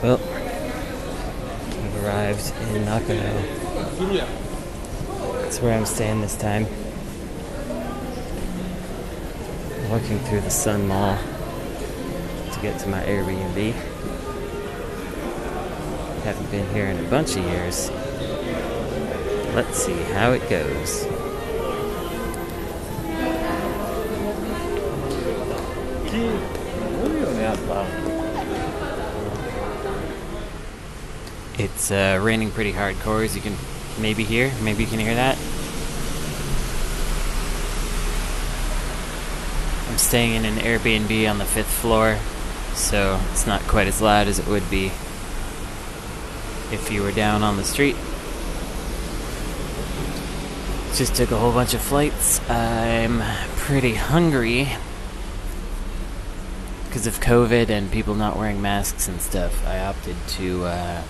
Well, I've arrived in Nakano. That's where I'm staying this time. Walking through the Sun Mall to get to my Airbnb. Haven't been here in a bunch of years. Let's see how it goes. It's uh, raining pretty hardcore, as you can maybe hear. Maybe you can hear that. I'm staying in an Airbnb on the fifth floor, so it's not quite as loud as it would be if you were down on the street. Just took a whole bunch of flights. I'm pretty hungry because of COVID and people not wearing masks and stuff. I opted to uh,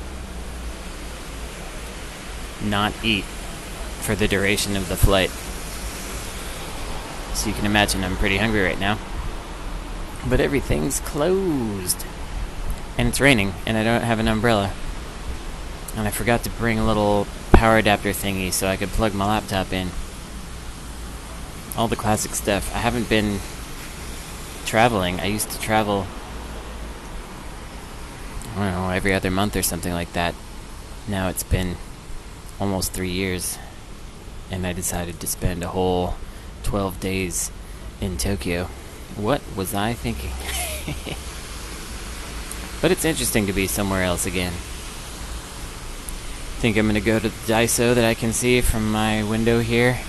not eat for the duration of the flight. So you can imagine I'm pretty hungry right now. But everything's closed. And it's raining, and I don't have an umbrella. And I forgot to bring a little power adapter thingy so I could plug my laptop in. All the classic stuff. I haven't been traveling. I used to travel, I don't know, every other month or something like that. Now it's been almost three years, and I decided to spend a whole 12 days in Tokyo. What was I thinking? but it's interesting to be somewhere else again. Think I'm gonna go to the Daiso that I can see from my window here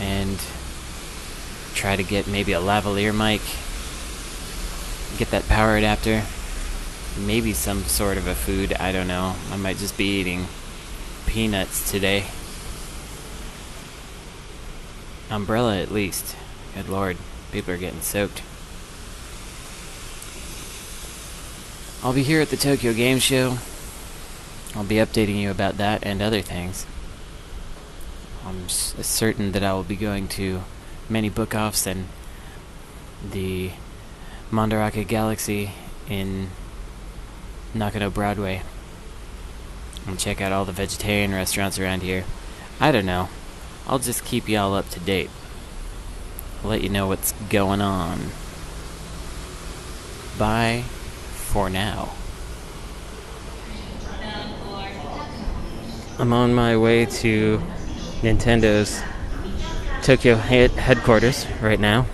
and try to get maybe a lavalier mic, get that power adapter, maybe some sort of a food, I don't know. I might just be eating peanuts today. Umbrella at least. Good lord, people are getting soaked. I'll be here at the Tokyo Game Show. I'll be updating you about that and other things. I'm uh, certain that I will be going to many book offs and the Mandarake Galaxy in Nakano Broadway. And check out all the vegetarian restaurants around here. I don't know. I'll just keep y'all up to date. I'll let you know what's going on. Bye for now. I'm on my way to Nintendo's Tokyo headquarters right now.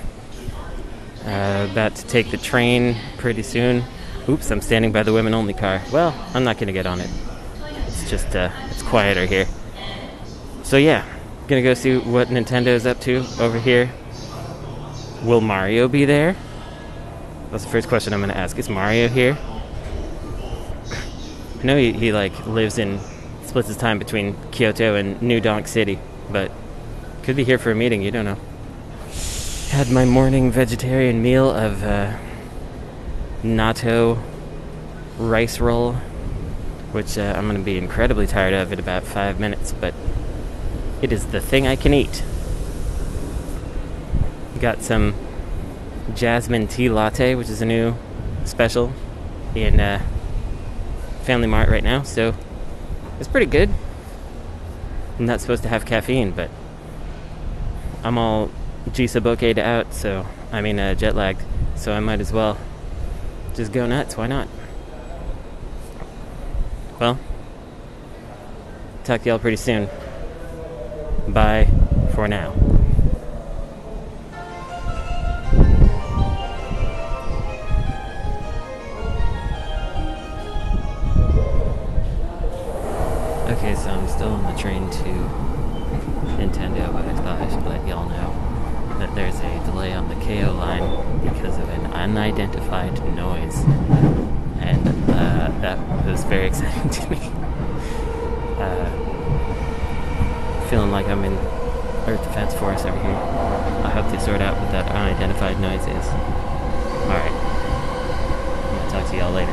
Uh, about to take the train pretty soon. Oops, I'm standing by the women only car. Well, I'm not gonna get on it. Just, uh, it's quieter here. So yeah, gonna go see what Nintendo's up to over here. Will Mario be there? That's the first question I'm gonna ask. Is Mario here? I know he, he like lives in splits his time between Kyoto and New Donk City, but could be here for a meeting, you don't know. Had my morning vegetarian meal of uh, natto rice roll, which uh, I'm going to be incredibly tired of in about five minutes, but it is the thing I can eat. Got some jasmine tea latte, which is a new special in uh, Family Mart right now, so it's pretty good. I'm not supposed to have caffeine, but I'm all Jisa bokeh'd out, so I mean uh, jet lagged, so I might as well just go nuts. Why not? Well, talk to y'all pretty soon. Bye for now. Okay, so I'm still on the train to Nintendo, but I thought I should let y'all know that there's a delay on the KO line because of an unidentified noise. And uh, that was very exciting to me. Uh, feeling like I'm in Earth Defense Force over here. I hope they sort out what that unidentified noise is. Alright. I'll talk to y'all later.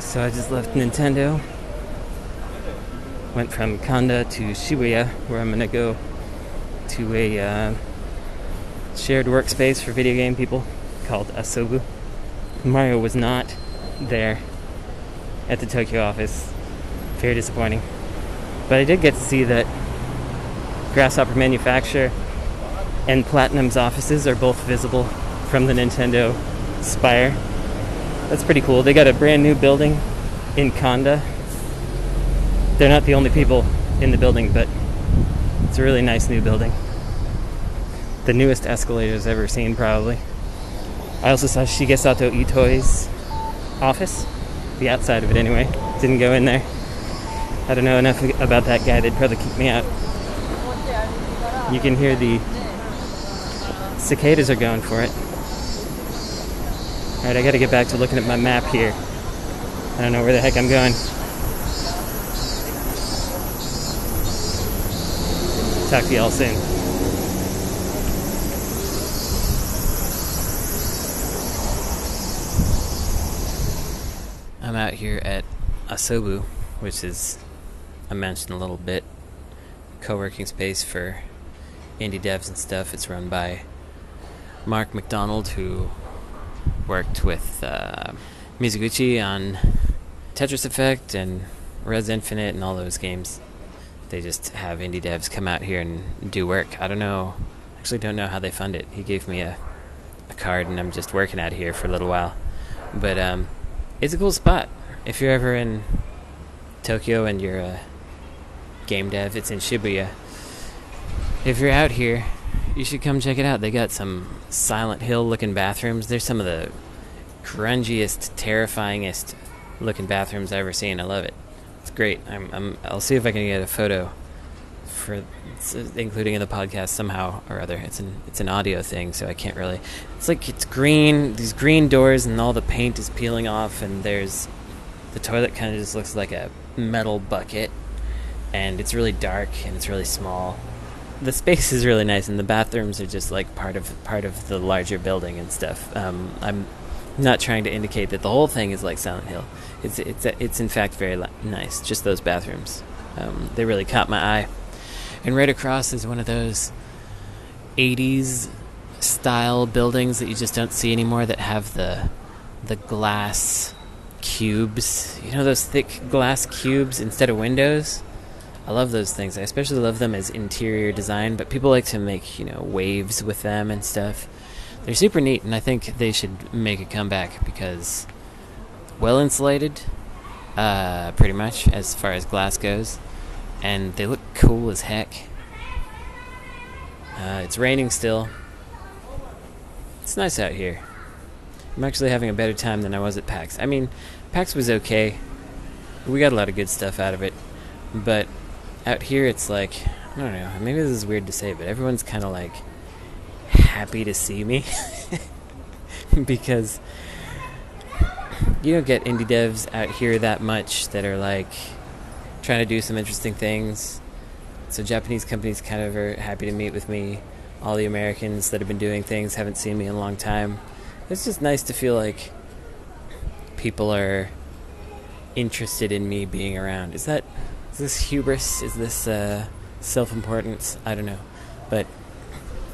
So I just left Nintendo. Went from Kanda to Shibuya, where I'm gonna go to a uh, shared workspace for video game people. called Asobu. Mario was not there at the Tokyo office. Very disappointing. But I did get to see that Grasshopper Manufacture and Platinum's offices are both visible from the Nintendo Spire. That's pretty cool. They got a brand new building in Kanda. They're not the only people in the building, but it's a really nice new building. The newest escalators ever seen, probably. I also saw Shigesato Itoi's office, the outside of it anyway. Didn't go in there. I don't know enough about that guy, they'd probably kick me out. You can hear the cicadas are going for it. Alright, I gotta get back to looking at my map here. I don't know where the heck I'm going. Talk to y'all soon. Here at Asobu, which is, I mentioned a little bit, co working space for indie devs and stuff. It's run by Mark MacDonald, who worked with uh, Mizuguchi on Tetris Effect and Rez Infinite and all those games. They just have indie devs come out here and do work. I don't know, actually don't know how they fund it. He gave me a, a card and I'm just working out here for a little while. But um, it's a cool spot. If you're ever in Tokyo and you're a game dev, it's in Shibuya. If you're out here, you should come check it out. They got some Silent Hill looking bathrooms. They're some of the grungiest, terrifyingest looking bathrooms I've ever seen. I love it. It's great. I'm, I'm, I'll see if I can get a photo for including in the podcast somehow or other. It's an it's an audio thing, so I can't really. It's like it's green, these green doors, and all the paint is peeling off, and there's the toilet kind of just looks like a metal bucket, and it's really dark and it's really small. The space is really nice, and the bathrooms are just like part of part of the larger building and stuff. Um, I'm not trying to indicate that the whole thing is like Silent Hill. It's it's it's in fact very li- nice. Just those bathrooms, um, they really caught my eye. And right across is one of those '80s style buildings that you just don't see anymore that have the the glass cubes. You know those thick glass cubes instead of windows. I love those things. I especially love them as interior design, but people like to make, you know, waves with them and stuff. They're super neat, and I think they should make a comeback because well insulated, uh, pretty much as far as glass goes, and they look cool as heck. Uh, it's raining still. It's nice out here. I'm actually having a better time than I was at PAX. I mean, PAX was okay. We got a lot of good stuff out of it, but out here it's like I don't know. Maybe this is weird to say, but everyone's kind of like happy to see me because you don't get indie devs out here that much that are like trying to do some interesting things. So Japanese companies kind of are happy to meet with me. All the Americans that have been doing things haven't seen me in a long time. It's just nice to feel like people are interested in me being around. Is that is this hubris? Is this uh, self-importance? I don't know, but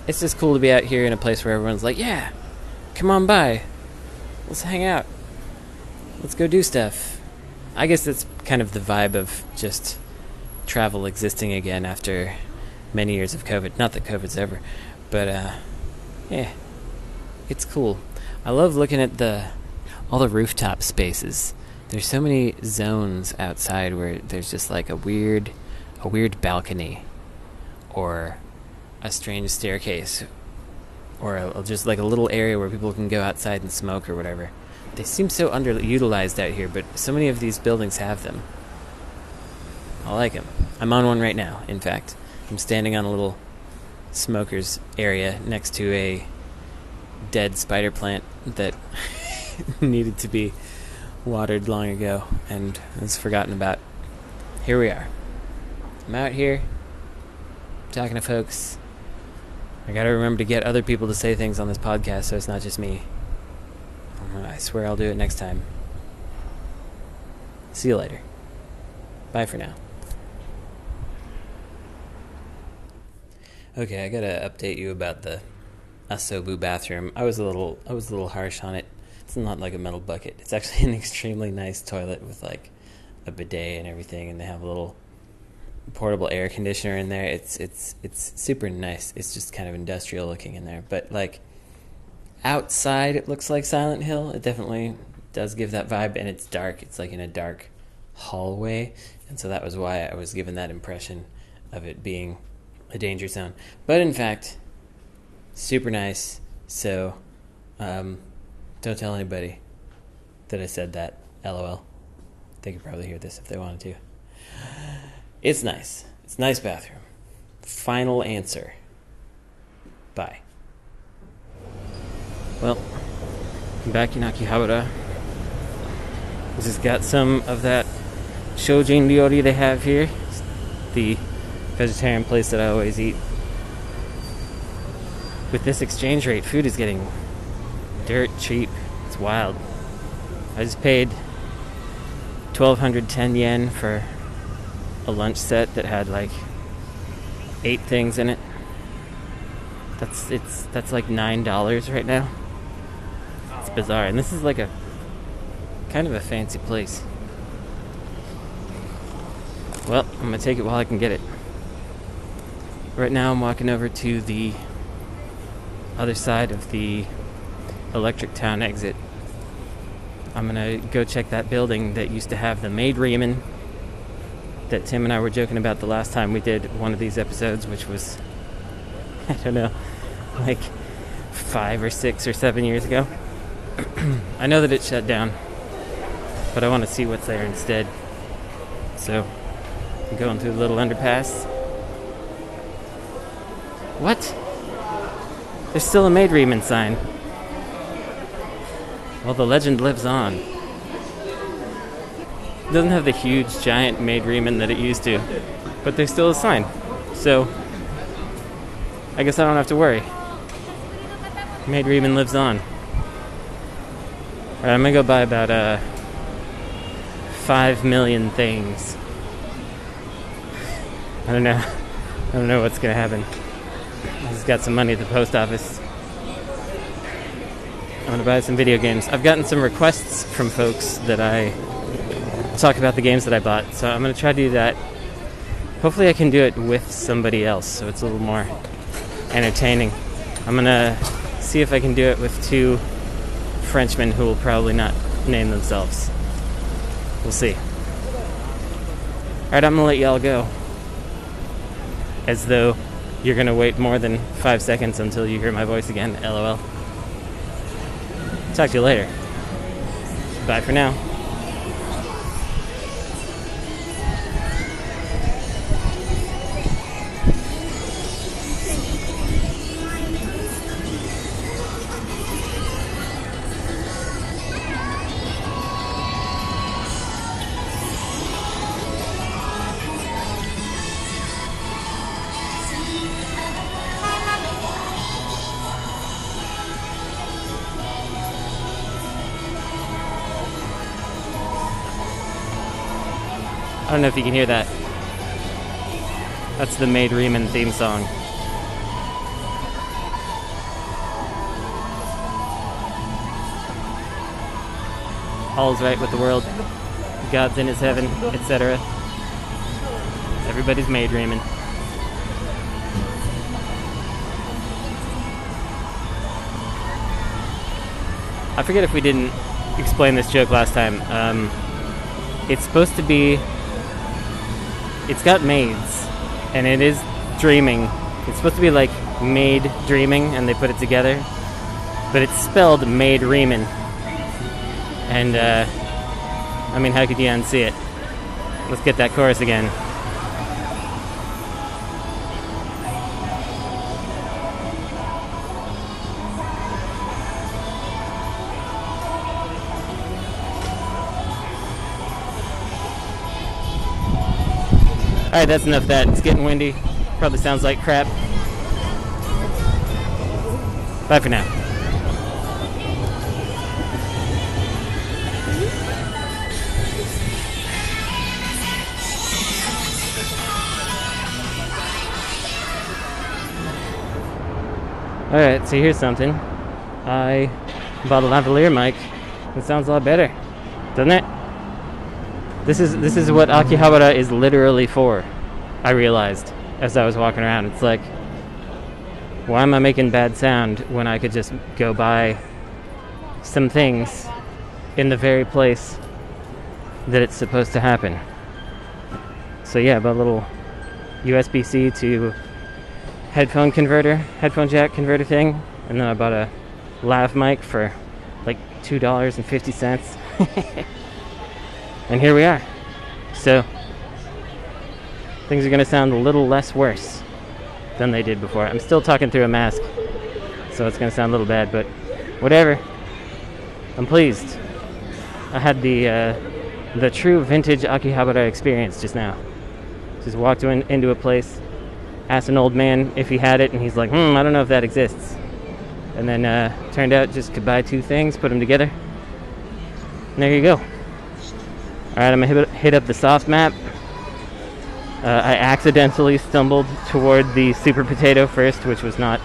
it's just cool to be out here in a place where everyone's like, yeah, come on by. Let's hang out. Let's go do stuff. I guess that's kind of the vibe of just travel existing again after many years of COVID. Not that COVID's ever, but uh, yeah, it's cool. I love looking at the all the rooftop spaces. There's so many zones outside where there's just like a weird, a weird balcony, or a strange staircase or a, just like a little area where people can go outside and smoke or whatever. They seem so underutilized out here, but so many of these buildings have them. I like them. I'm on one right now, in fact. I'm standing on a little smoker's area next to a dead spider plant that needed to be watered long ago and was forgotten about. Here we are. I'm out here talking to folks I gotta remember to get other people to say things on this podcast so it's not just me. I swear I'll do it next time. See you later. Bye for now. Okay, I gotta update you about the Asobu bathroom. I was a little I was a little harsh on it. It's not like a metal bucket. It's actually an extremely nice toilet with like a bidet and everything, and they have a little portable air conditioner in there. It's it's it's super nice. It's just kind of industrial looking in there, but like outside it looks like Silent Hill. It definitely does give that vibe, and it's dark. It's like in a dark hallway, and so that was why I was given that impression of it being a danger zone. But in fact, super nice. So um, don't tell anybody that I said that. LOL. They could probably hear this if they wanted to. It's nice. It's nice bathroom. Final answer. Bye. Well, I'm back in Akihabara. This Just got some of that Shojin Ryori they have here. The vegetarian place that I always eat. With this exchange rate, food is getting dirt cheap. It's wild. I just paid 1210 yen for a lunch set that had like eight things in it. That's it's that's like nine dollars right now. It's bizarre, and this is like a kind of a fancy place. Well, I'm gonna take it while I can get it. Right now, I'm walking over to the other side of the Electric Town exit. I'm gonna go check that building that used to have the Maidreamin that Tim and I were joking about the last time we did one of these episodes, which was, I don't know, like five or six or seven years ago. I know that it shut down, but I want to see what's there instead. So, I'm going through the little underpass. What? There's still a Maidreamin sign. Well, the legend lives on. It doesn't have the huge, giant Maidreamin that it used to, but there's still a sign. So, I guess I don't have to worry. Maidreamin lives on. Alright, I'm gonna go buy about uh, 5 million things. I don't know. I don't know what's gonna happen. I just got some money at the post office. I'm gonna buy some video games. I've gotten some requests from folks that I talk about the games that I bought, so I'm gonna try to do that. Hopefully, I can do it with somebody else, so it's a little more entertaining. I'm gonna see if I can do it with two Frenchmen who will probably not name themselves. We'll see. Alright, I'm gonna let y'all go. As though you're gonna wait more than five seconds until you hear my voice again. LOL. Talk to you later. Bye for now. I don't know if you can hear that. That's the Maidreamin theme song. All's right with the world. God's in his heaven, etc. Everybody's Maidreamin. I forget if we didn't explain this joke last time. Um, it's supposed to be it's got maids and it is dreaming. It's supposed to be like maid dreaming and they put it together but it's spelled maid riemann and uh, i mean how could you unsee it? Let's get that chorus again that's enough of that. It's getting windy. Probably sounds like crap. Bye for now. Alright, so here's something. I bought a lavalier mic. It sounds a lot better, doesn't it? This is this is what Akihabara is literally for. I realized as I was walking around. It's like, why am I making bad sound when I could just go buy some things in the very place that it's supposed to happen? So yeah, but a little USB-C to headphone converter, headphone jack converter thing, and then I bought a lav mic for like two dollars and fifty cents. and here we are. So things are gonna sound a little less worse than they did before. I'm still talking through a mask, so it's gonna sound a little bad, but whatever. I'm pleased. I had the uh, the true vintage Akihabara experience just now. Just walked in, into a place, asked an old man if he had it, and he's like, hmm, I don't know if that exists. And then uh, turned out just could buy two things, put them together. And there you go. All right, I'm gonna hit up the Sofmap. Uh, I accidentally stumbled toward the super potato first, which was not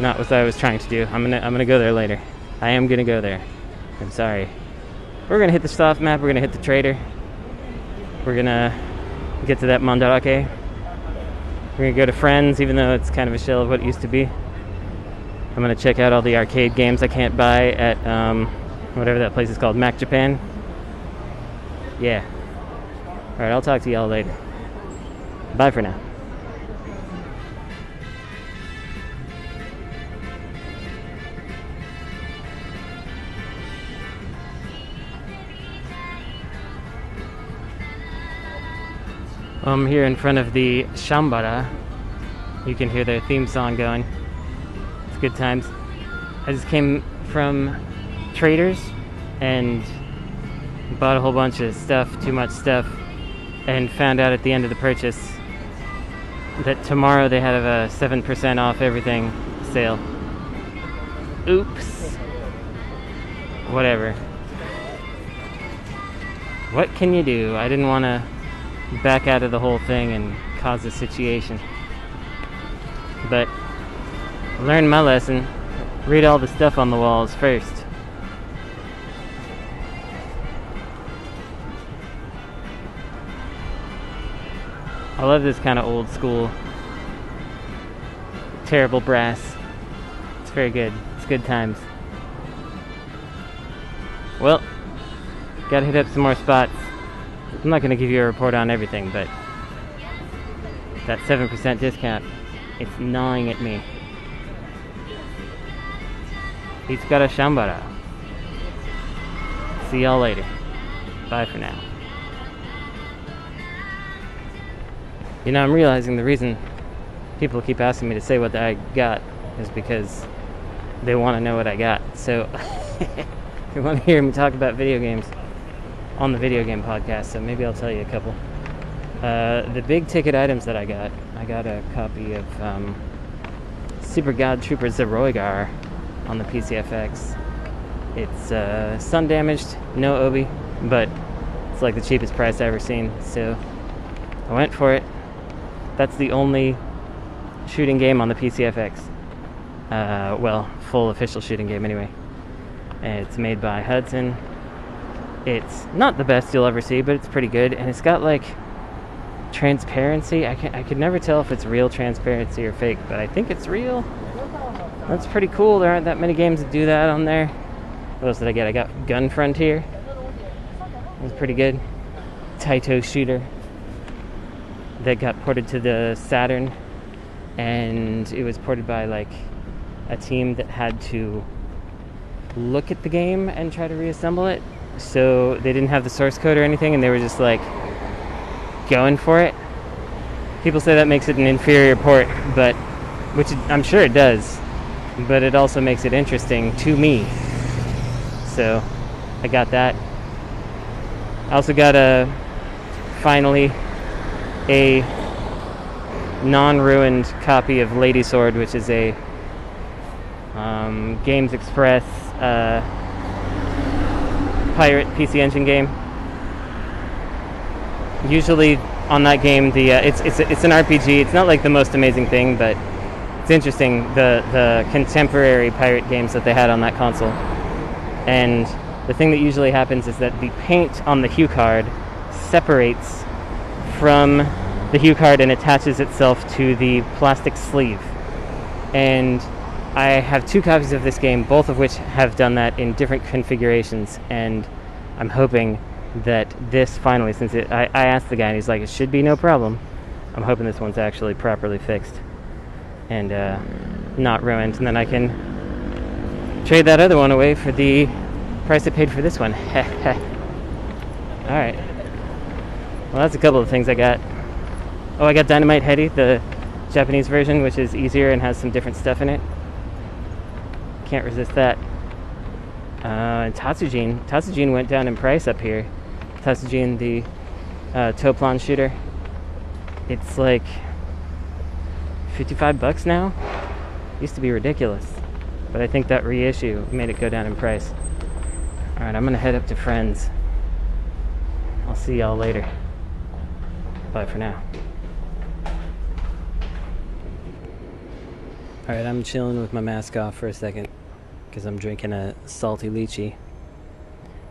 not what I was trying to do. I'm gonna I'm gonna go there later. I am gonna go there. I'm sorry. We're gonna hit the Sofmap. We're gonna hit the trader. We're gonna get to that Mandarake. We're gonna go to Friends, even though it's kind of a shell of what it used to be. I'm gonna check out all the arcade games I can't buy at um, whatever that place is called, Mac Japan. Yeah. All right, I'll talk to y'all later. Bye for now. I'm here in front of the Shambara. You can hear their theme song going. It's good times. I just came from Traders and bought a whole bunch of stuff, too much stuff, and found out at the end of the purchase that tomorrow they have a 7% off everything sale. Oops. Whatever. What can you do? I didn't want to back out of the whole thing and cause a situation. But learn my lesson. Read all the stuff on the walls first. I love this kind of old school, terrible brass. It's very good. It's good times. Well, gotta hit up some more spots. I'm not gonna give you a report on everything, but that 7% discount, it's gnawing at me. He's got a Shambara. See y'all later. Bye for now. You know, I'm realizing the reason people keep asking me to say what I got is because they want to know what I got. So, they want to hear me talk about video games on the video game podcast, so maybe I'll tell you a couple. Uh, the big ticket items that I got, I got a copy of um, Super God Trooper Zeroigar on the PCFX. It's uh, sun damaged, no Obi, but it's like the cheapest price I've ever seen, so I went for it that's the only shooting game on the PCFX. Uh, well, full official shooting game anyway. it's made by Hudson. It's not the best you'll ever see, but it's pretty good. And it's got like transparency. I can I could never tell if it's real transparency or fake, but I think it's real. That's pretty cool. There aren't that many games that do that on there. What else did I get? I got Gun Frontier. It was pretty good. Taito shooter that got ported to the Saturn, and it was ported by like a team that had to look at the game and try to reassemble it. So they didn't have the source code or anything, and they were just like going for it. People say that makes it an inferior port, but which I'm sure it does, but it also makes it interesting to me. So I got that. I also got a finally a non-ruined copy of Lady Sword, which is a um, Games Express uh, pirate PC Engine game. Usually on that game, the uh, it's it's it's an RPG. It's not like the most amazing thing, but it's interesting the the contemporary pirate games that they had on that console. And the thing that usually happens is that the paint on the HuCard separates from the HuCard and attaches itself to the plastic sleeve. And I have two copies of this game, both of which have done that in different configurations, and I'm hoping that this finally, since it, I, I asked the guy and he's like, it should be no problem. I'm hoping this one's actually properly fixed and uh, not ruined, and then I can trade that other one away for the price I paid for this one. All right. Well, that's a couple of things I got. Oh, I got Dynamite Headdy, the Japanese version, which is easier and has some different stuff in it. Can't resist that. Uh, and Tatsujin. Tatsujin went down in price up here. Tatsujin, the uh, Toaplan shooter. It's like 55 bucks now. Used to be ridiculous. But I think that reissue made it go down in price. Alright, I'm gonna head up to Friends. I'll see y'all later. Bye for now. Alright, I'm chilling with my mask off for a second because I'm drinking a salty lychee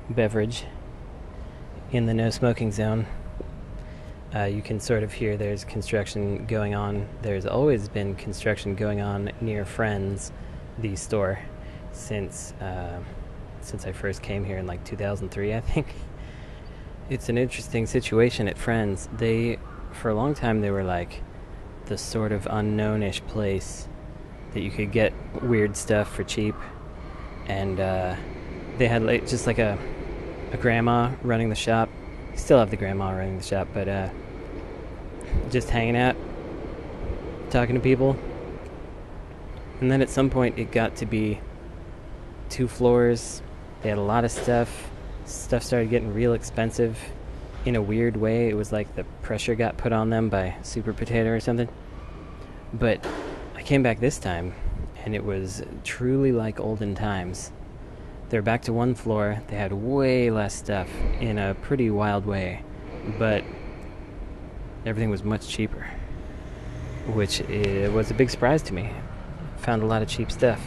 beverage in the no smoking zone. Uh, you can sort of hear there's construction going on. There's always been construction going on near Friends, the store, since uh, since I first came here in like 2003, I think. It's an interesting situation at Friends. They, for a long time, they were like the sort of unknownish place that you could get weird stuff for cheap, and uh, they had like just like a a grandma running the shop. Still have the grandma running the shop, but uh, just hanging out, talking to people. And then at some point, it got to be two floors. They had a lot of stuff. Stuff started getting real expensive in a weird way. It was like the pressure got put on them by Super Potato or something. But I came back this time, and it was truly like olden times. They're back to one floor. They had way less stuff in a pretty wild way, but everything was much cheaper, which was a big surprise to me. Found a lot of cheap stuff,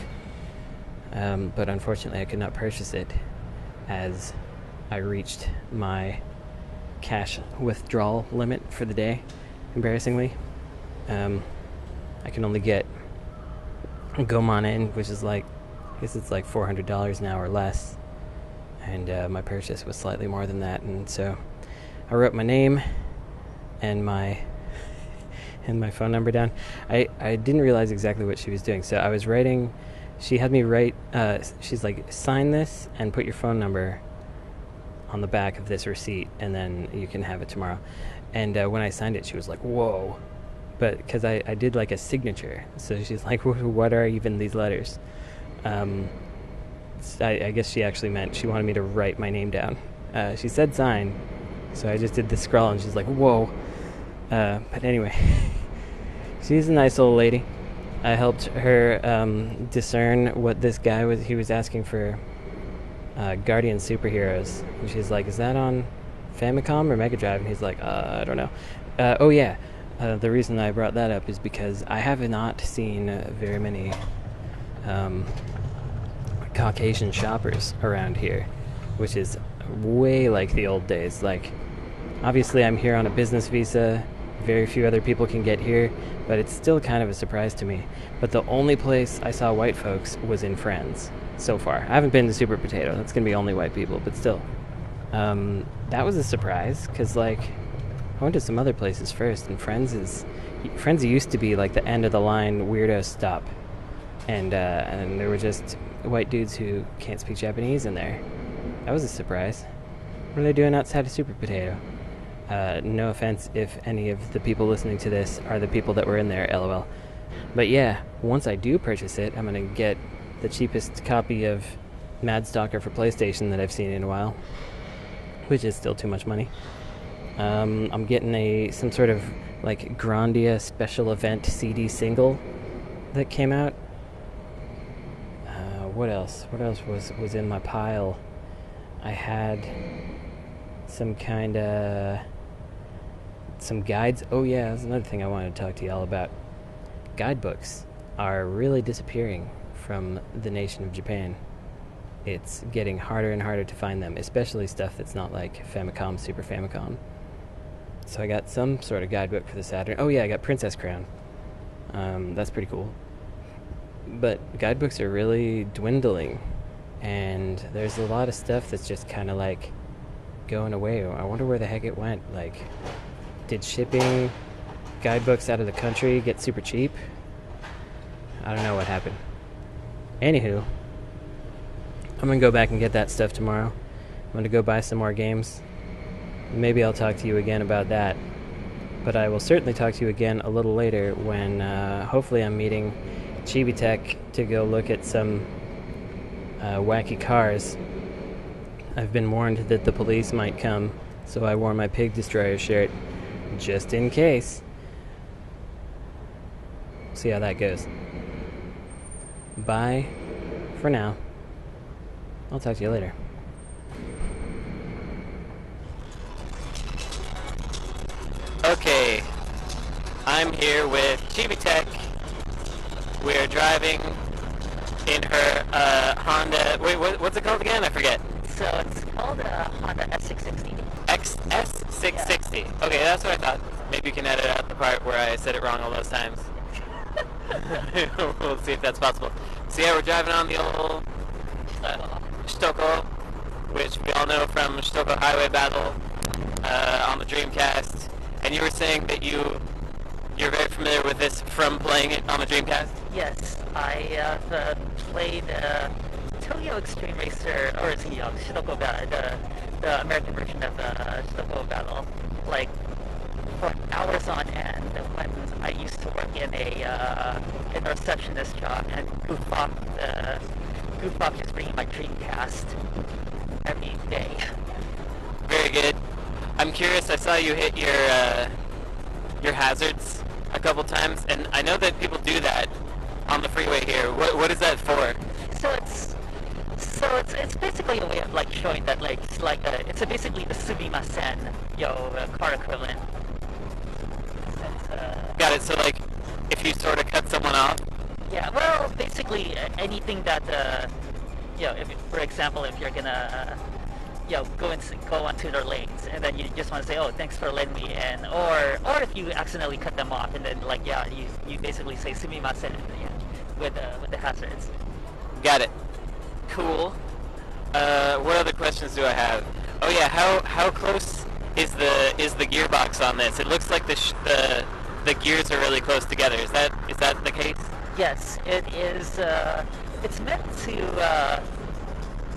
um, but unfortunately, I could not purchase it as I reached my cash withdrawal limit for the day. Embarrassingly, um, I can only get Gomon in, which is like I guess it's like four hundred dollars now or less, and uh, my purchase was slightly more than that, and so I wrote my name and my and my phone number down. I I didn't realize exactly what she was doing, so I was writing. She had me write. Uh, she's like, sign this and put your phone number on the back of this receipt, and then you can have it tomorrow. And uh, when I signed it, she was like, whoa. But because I, I did like a signature, so she's like, what are even these letters? Um, I, I, guess she actually meant she wanted me to write my name down. Uh, she said sign, so I just did the scrawl, and she's like, "Whoa!" Uh, but anyway, she's a nice old lady. I helped her um, discern what this guy was. He was asking for uh, Guardian superheroes, and she's like, "Is that on Famicom or Mega Drive?" And he's like, uh, "I don't know." Uh, oh yeah, uh, the reason I brought that up is because I have not seen very many um, Caucasian shoppers around here, which is way like the old days. Like, obviously, I'm here on a business visa. Very few other people can get here, but it's still kind of a surprise to me. But the only place I saw white folks was in Friends so far. I haven't been to Super Potato. That's gonna be only white people, but still. Um, that was a surprise because, like, I went to some other places first, and Friends is Friends used to be like the end of the line weirdo stop and uh, and there were just white dudes who can't speak Japanese in there. That was a surprise. What are they doing outside of Super Potato? Uh, no offense if any of the people listening to this are the people that were in there, lol. But yeah, once I do purchase it, I'm gonna get the cheapest copy of Mad Stalker for PlayStation that I've seen in a while, which is still too much money. Um, I'm getting a some sort of like Grandia special event CD single that came out what else? What else was was in my pile? I had some kind of some guides. Oh yeah, that's another thing I wanted to talk to y'all about. Guidebooks. are really disappearing from the nation of Japan. It's getting harder and harder to find them, especially stuff that's not like Famicom, Super Famicom. So I got some sort of guidebook for the Saturn. Oh yeah, I got Princess Crown. Um, that's pretty cool. But guidebooks are really dwindling, and there's a lot of stuff that's just kind of like going away. I wonder where the heck it went. Like, did shipping guidebooks out of the country get super cheap? I don't know what happened. Anywho, I'm gonna go back and get that stuff tomorrow. I'm gonna go buy some more games. Maybe I'll talk to you again about that. But I will certainly talk to you again a little later when uh, hopefully I'm meeting Chibi Tech to go look at some uh, wacky cars. I've been warned that the police might come, so I wore my Pig Destroyer shirt just in case. See how that goes. Bye for now. I'll talk to you later. Okay, I'm here with Chibi Tech. We're driving in her uh, Honda. Wait, what, what's it called again? I forget. So it's called a Honda S660. XS660. Okay, that's what I thought. Maybe you can edit out the part where I said it wrong all those times. We'll see if that's possible. So yeah, we're driving on the old uh, which we all know from Shutoko Highway Battle uh, on the Dreamcast. And you were saying that you you're very familiar with this from playing it on the Dreamcast. Yes, I have uh, played uh, Tokyo Xtreme Racer, or is uh, Shutoko Battle, the, the American version of uh, Battle, like for hours on end when I used to work in a uh, in a receptionist job and goof off the goof off just bringing my Dreamcast every day. Very good. I'm curious. I saw you hit your uh, your hazards a couple times, and I know that people do that on the freeway here. What what is that for? So it's so it's it's basically a way of like showing that like it's like a, it's a basically the sumimasen yo uh, car equivalent. Got it. So like, if you sort of cut someone off, yeah, well, basically anything that uh, you know, if for example, if you're gonna uh, you know go into go onto their lanes and then you just want to say, oh, thanks for letting me in, or or if you accidentally cut them off and then like yeah, you you basically say sumimasen yeah, with uh, with the hazards. got it. Cool. Uh, what other questions do I have? Oh yeah, how how close is the is the gearbox on this? It looks like the sh- the the gears are really close together. Is that is that the case? Yes, it is. Uh, it's meant to uh,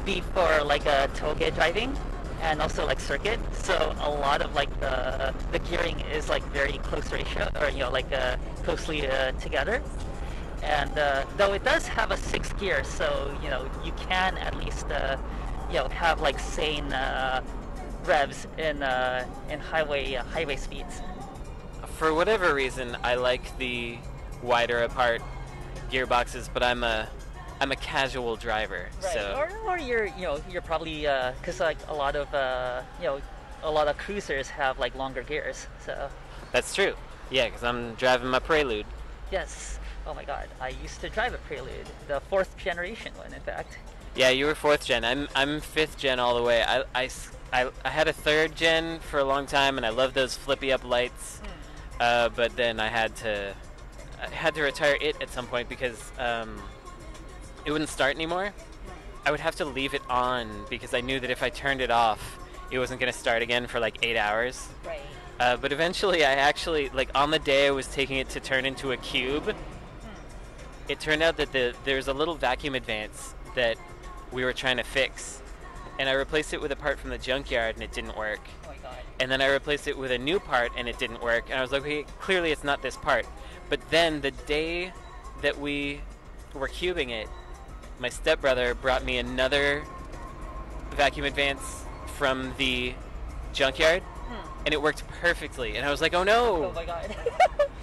be for like a toge driving and also like circuit. So a lot of like the the gearing is like very close ratio, or you know like uh, closely uh, together. And uh, though it does have a six gear, so you know you can at least uh, you know have like sane revs in in highway highway speeds. For whatever reason, I like the wider apart gearboxes, but I'm a I'm a casual driver, Right. so Or, or you're you know you're probably because like a lot of uh, you know a lot of cruisers have like longer gears. So that's true. Yeah, because I'm driving my Prelude. yes. Oh my God! I used to drive a Prelude, the fourth generation one, in fact. Yeah, you were fourth gen. I'm I'm fifth gen all the way. I I I had a third gen for a long time, and I love those flippy up lights. Uh, but then I had to I had to retire it at some point because um, it wouldn't start anymore. I would have to leave it on because I knew that if I turned it off, it wasn't going to start again for like eight hours. Right. Uh, but eventually, I actually like on the day I was taking it to turn into a cube. It turned out that the there's a little vacuum advance that we were trying to fix, and I replaced it with a part from the junkyard, and it didn't work. And then I replaced it with a new part, and it didn't work. And I was like, okay, clearly it's not this part. But then the day that we were cubing it, my stepbrother brought me another vacuum advance from the junkyard, and it worked perfectly. And I was like, oh no! Oh my God.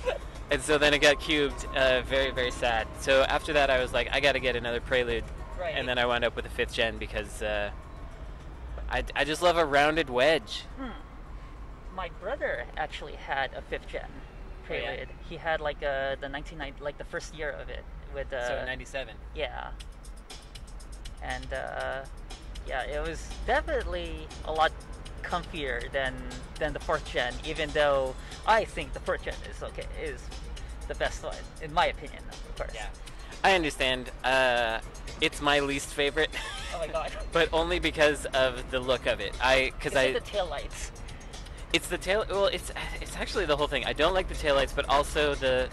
And so then it got cubed. Uh, very, very sad. So after that, I was like, I got to get another Prelude. right. And then I wound up with a fifth gen because uh, I, I just love a rounded wedge. My brother actually had a fifth gen. Oh, yeah? He had like uh, the 1990, like the first year of it with uh, so '97. yeah, and uh, yeah, it was definitely a lot comfier than than the fourth gen. Even though I think the fourth gen is okay, is the best one in my opinion, of course. Yeah, I understand. Uh, it's my least favorite, Oh my god. but only because of the look of it. I because I the tail lights? It's the tail. Well, it's it's actually the whole thing. I don't like the taillights, but also the,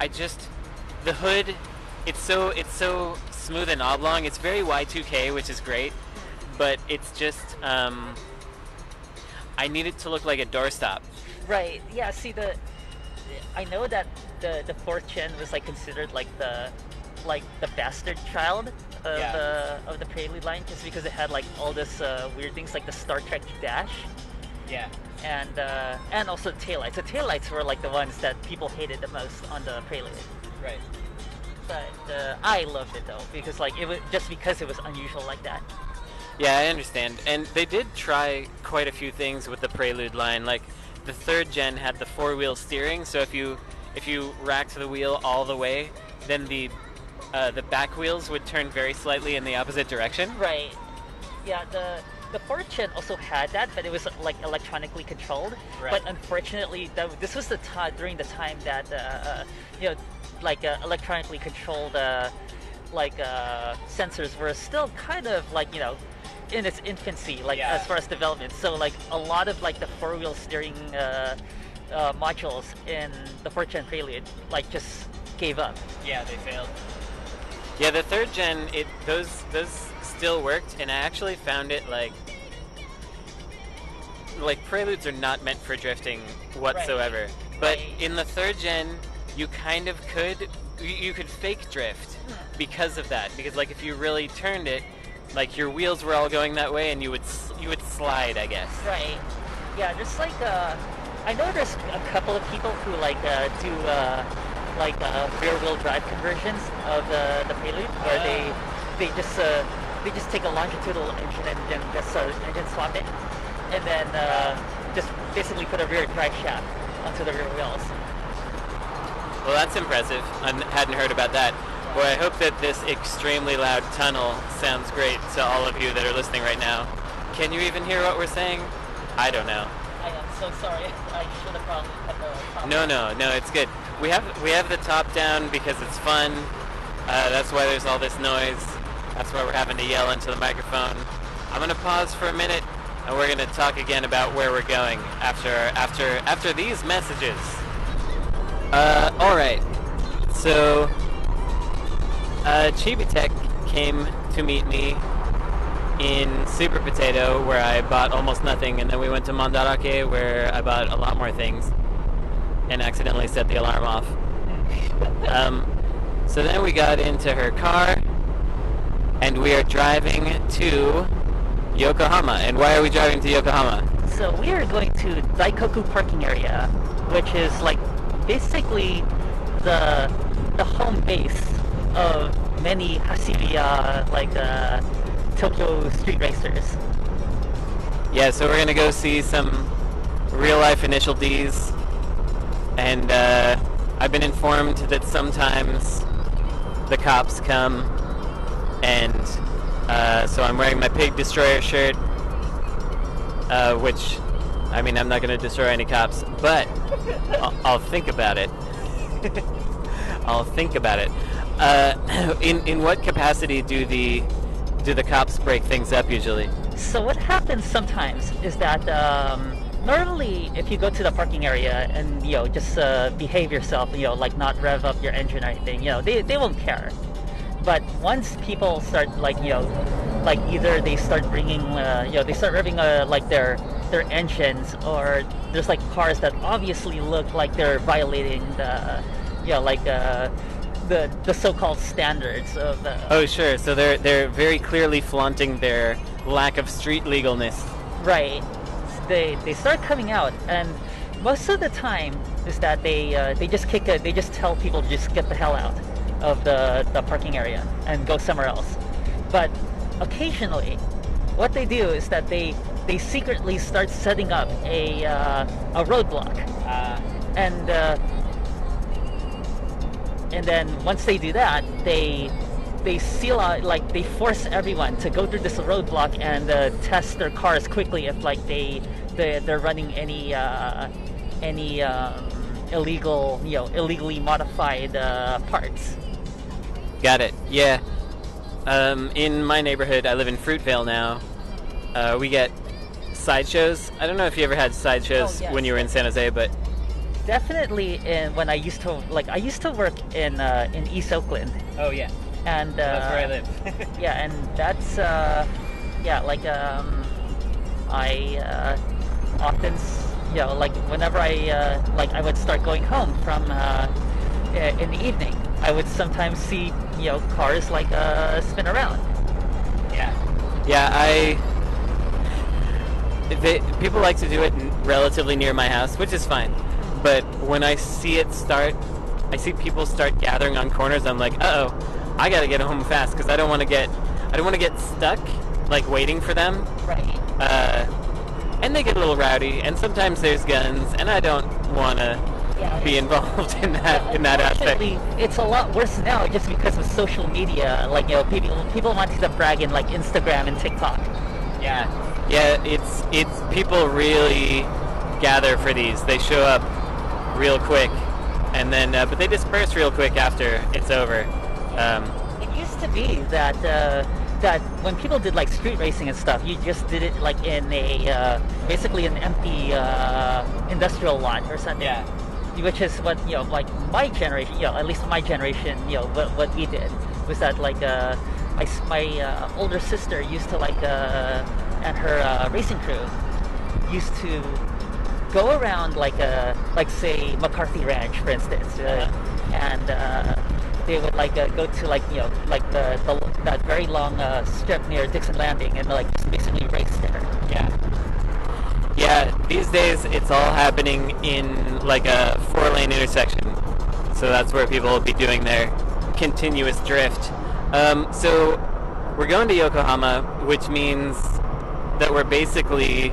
I just, the hood. It's so it's so smooth and oblong. It's very Y2K, which is great, but it's just um. I need it to look like a doorstop. Right. Yeah. See the, I know that the the fourth gen was like considered like the, like the bastard child of Yeah. the of the Prelude line, just because it had like all this uh, weird things like the Star Trek dash. Yeah. and uh, and also the taillights. The taillights were like the ones that people hated the most on the Prelude. Right. But uh, I loved it though because like it was just because it was unusual like that. Yeah, I understand. And they did try quite a few things with the Prelude line. Like the third gen had the four-wheel steering, so if you if you racked the wheel all the way, then the uh, the back wheels would turn very slightly in the opposite direction. Right. Yeah. The the fourth gen also had that, but it was like electronically controlled. Right. But unfortunately, that, this was the time during the time that uh, uh, you know, like uh, electronically controlled uh, like uh, sensors were still kind of like you know in its infancy, like Yeah. as far as development. So like a lot of like the four wheel steering uh, uh, modules in the fourth gen Prelude like just gave up. Yeah, they failed. Yeah, the third gen, it those those still worked, and I actually found it like like preludes are not meant for drifting whatsoever. But Right. in the third gen, you kind of could you, could fake drift because of that. Because like if you really turned it, like your wheels were all going that way, and you would you would slide, I guess. Right. Yeah, just like uh, I know there's a couple of people who like uh, do uh, like uh, rear wheel drive conversions of the the Prelude, where they they just uh, they just take a longitudinal engine and then just uh, engine swap it, and then uh, just basically put a rear drive shaft onto the rear wheels. Well, that's impressive. I hadn't heard about that. Boy, I hope that this extremely loud tunnel sounds great to all of you that are listening right now. Can you even hear what we're saying? I don't know. I am so sorry. I should have probably cut the top. No, no, no, it's good. We have we have the top down because it's fun. Uh, that's why there's all this noise. That's why we're having to yell into the microphone. I'm gonna pause for a minute, and we're gonna talk again about where we're going after after after these messages. Uh, all right. So, uh, Chibi Tech came to meet me in Super Potato, where I bought almost nothing, and then we went to Mandarake, where I bought a lot more things, and accidentally set the alarm off. Um, so then we got into her car, and we are driving to Yokohama. And why are we driving to Yokohama? So we are going to Daikoku parking area, which is like basically the the home base of many Hashiriya like uh, Tokyo street racers. Yeah, so we're gonna go see some real life initial D's, and uh, I've been informed that sometimes the cops come, and uh, so I'm wearing my Pig Destroyer shirt, uh, which, I mean, I'm not gonna destroy any cops, but I'll, I'll think about it. I'll think about it. Uh, in in what capacity do the do the cops break things up usually? So what happens sometimes is that um, normally if you go to the parking area and you know just uh, behave yourself, you know like not rev up your engine or anything, you know they, they won't care. But once people start like you know like either they start bringing uh, you know they start revving uh, like their their engines or there's like cars that obviously look like they're violating the you know like uh, the the so-called standards of uh, Oh, sure. So they're they're very clearly flaunting their lack of street legalness. Right. They they start coming out, and most of the time is that they uh, they just kick a, they just tell people to just get the hell out of the the parking area and go somewhere else. But occasionally, what they do is that they they secretly start setting up a uh, a roadblock, Uh, and uh, and then once they do that, they they seal out like they force everyone to go through this roadblock and uh, test their cars quickly if like they they they're running any uh, any um, illegal you know illegally modified uh, parts. Got it. Yeah. Um, in my neighborhood, I live in Fruitvale now. Uh, we get sideshows. I don't know if you ever had sideshows Oh, yes. when you were in San Jose, but Definitely, in when I used to like I used to work in uh, in East Oakland, Oh yeah, and uh, live. yeah, and that's uh, yeah, like um, I uh, often, you know, like whenever I uh, like I would start going home from uh, in the evening, I would sometimes see you know cars like uh, spin around. yeah. yeah, I. They, people like to do it relatively near my house, which is fine. But when I see it start, I see people start gathering on corners. I'm like, uh oh, I gotta get home fast because I don't want to get, I don't want to get stuck, like waiting for them. Right. Uh, and they get a little rowdy, and sometimes there's guns, and I don't want to Yeah, be involved in that in that aspect. It's a lot worse now just because of social media. Like you know, people people want to brag in like Instagram and TikTok. Yeah. Yeah, it's it's people really gather for these. They show up real quick, and then uh, but they disperse real quick after it's over. Um, It used to be that uh, that when people did like street racing and stuff, you just did it like in a uh, basically an empty uh, industrial lot or something. Yeah. Which is what you know, like my generation, you know, at least my generation, you know, what, what we did was that like uh, my my uh, older sister used to like uh, and her uh, racing crew used to go around like uh like say McCarthy Ranch, for instance, uh, and uh, they would like uh, go to like you know like the, the that very long uh, strip near Dixon Landing and like just basically race there. Yeah. Yeah, these days it's all happening in like a four-lane intersection, so that's where people will be doing their continuous drift. Um, so we're going to Yokohama, which means that we're basically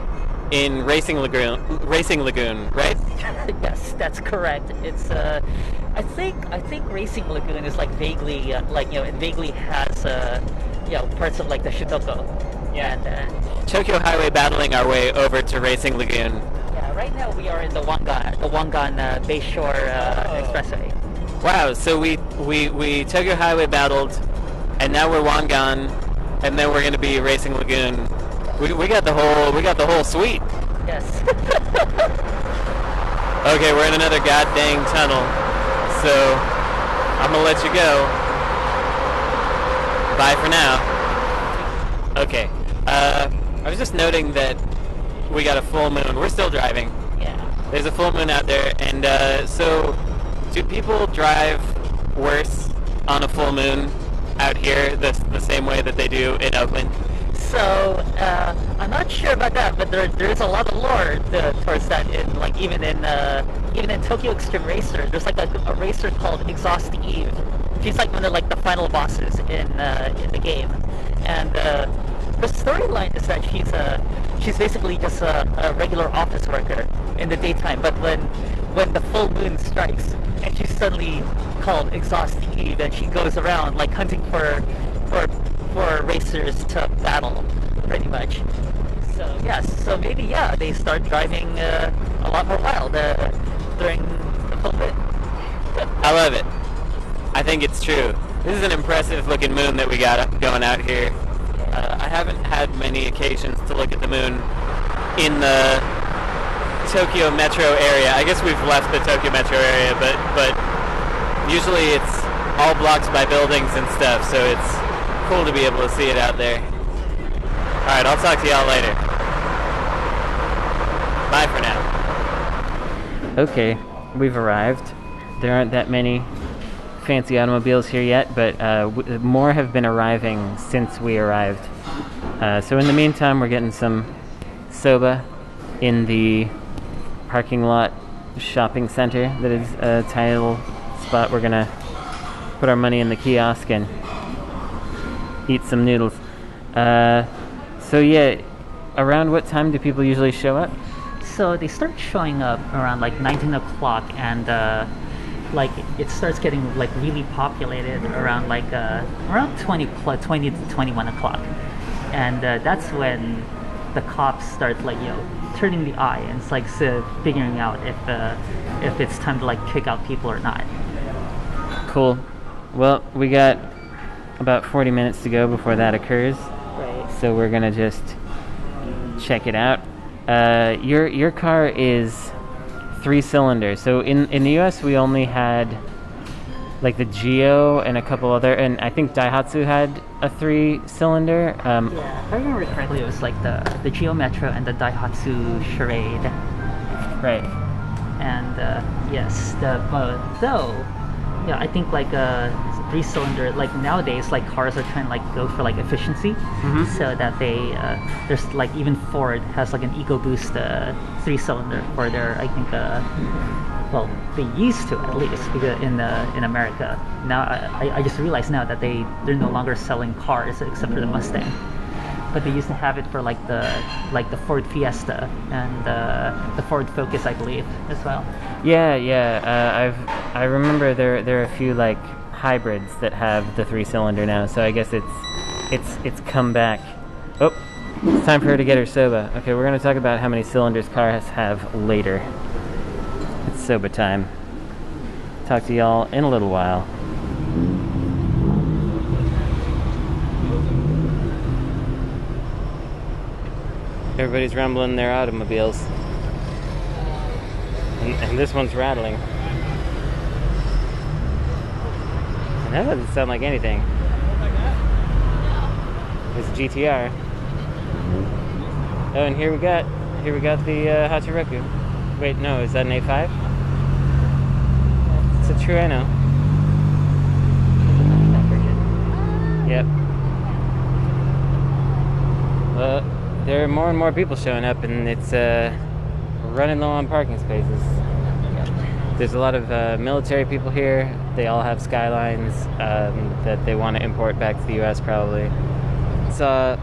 in Racing Lagoon, Racing Lagoon, right? yes, that's correct. It's uh, I think I think Racing Lagoon is like vaguely uh, like you know it vaguely has uh, you know parts of like the Shutoko. Yeah. And, uh, Tokyo Highway battling our way over to Racing Lagoon. yeah, right now we are in the Wangan, the Wangan uh, Bayshore uh, Oh. Expressway. Wow, so we, we, we Tokyo Highway battled, and now we're Wangan, and then we're gonna be Racing Lagoon. We, we got the whole we got the whole suite. Yes. Okay, we're in another goddamn tunnel, so I'm gonna let you go. Bye for now. Okay, uh, I was just noting that we got a full moon. We're still driving. yeah. There's a full moon out there, and uh, so do people drive worse on a full moon out here the, the same way that they do in Oakland? So uh, I'm not sure about that, but there there's a lot of lore uh, towards that. In like even in uh, even in Tokyo Xtreme Racer, there's like a, a racer called Exhaust Eve. She's like one of like the final bosses in uh, in the game, and uh, the storyline is that she's a she's basically just a, a regular office worker in the daytime, but when when the full moon strikes and she's suddenly called Exhaust Eve, and she goes around like hunting for for for racers to battle, pretty much. So yes, so maybe yeah, they start driving uh, a lot more wild uh, during the full moon. I love it. I think it's true. This is an impressive looking moon that we got going out here. Uh, I haven't had many occasions to look at the moon in the Tokyo metro area. I guess we've left the Tokyo metro area, but but usually it's all blocked by buildings and stuff, so it's cool to be able to see it out there. All right, I'll talk to y'all later. Bye for now. Okay, we've arrived. There aren't that many fancy automobiles here yet, but uh, w- more have been arriving since we arrived. Uh, so in the meantime, we're getting some soba in the parking lot shopping center that is a tiny little spot. We're gonna put our money in the kiosk and eat some noodles. Uh, so yeah, around what time do people usually show up? So they start showing up around like 19 o'clock, and uh, like it starts getting like really populated around like uh, around 20 20 to 21 o'clock and uh, that's when the cops start like you know turning the eye and it's like so figuring out if uh, if it's time to like kick out people or not Cool. Well, we got about 40 minutes to go before that occurs, right so we're gonna just check it out. Uh, your your car is three cylinder. So in in the U.S. we only had like the Geo and a couple other, and I think Daihatsu had a three cylinder. Um, yeah if I remember correctly it was like the the Geo Metro and the Daihatsu Charade right. and uh, yes, the but though, yeah, I think like a three cylinder like nowadays like cars are trying to like go for like efficiency, Mhm. so that they uh, there's like even Ford has like an EcoBoost uh, three cylinder for their I think uh, well they used to at least in uh, in America now I, I- I just realized now that they they're no longer selling cars except for the Mustang but they used to have it for like the like the Ford Fiesta and uh, the Ford Focus, I believe, as well. Yeah, yeah. Uh, I've I remember there there are a few like hybrids that have the three cylinder now. So I guess it's it's it's come back. Oh, it's time for her to get her soba. Okay, we're gonna talk about how many cylinders cars have later. It's soba time. Talk to y'all in a little while. Everybody's rumbling their automobiles. And, and this one's rattling. And that doesn't sound like anything. It's GTR. Oh, and here we got here we got the uh, Hachiroku. Wait, no, is that an A5? It's a Trueno. Yep. Well, there are more and more people showing up, and it's uh, running low on parking spaces. There's a lot of uh, military people here. They all have skylines um, that they want to import back to the U.S. Probably. Saw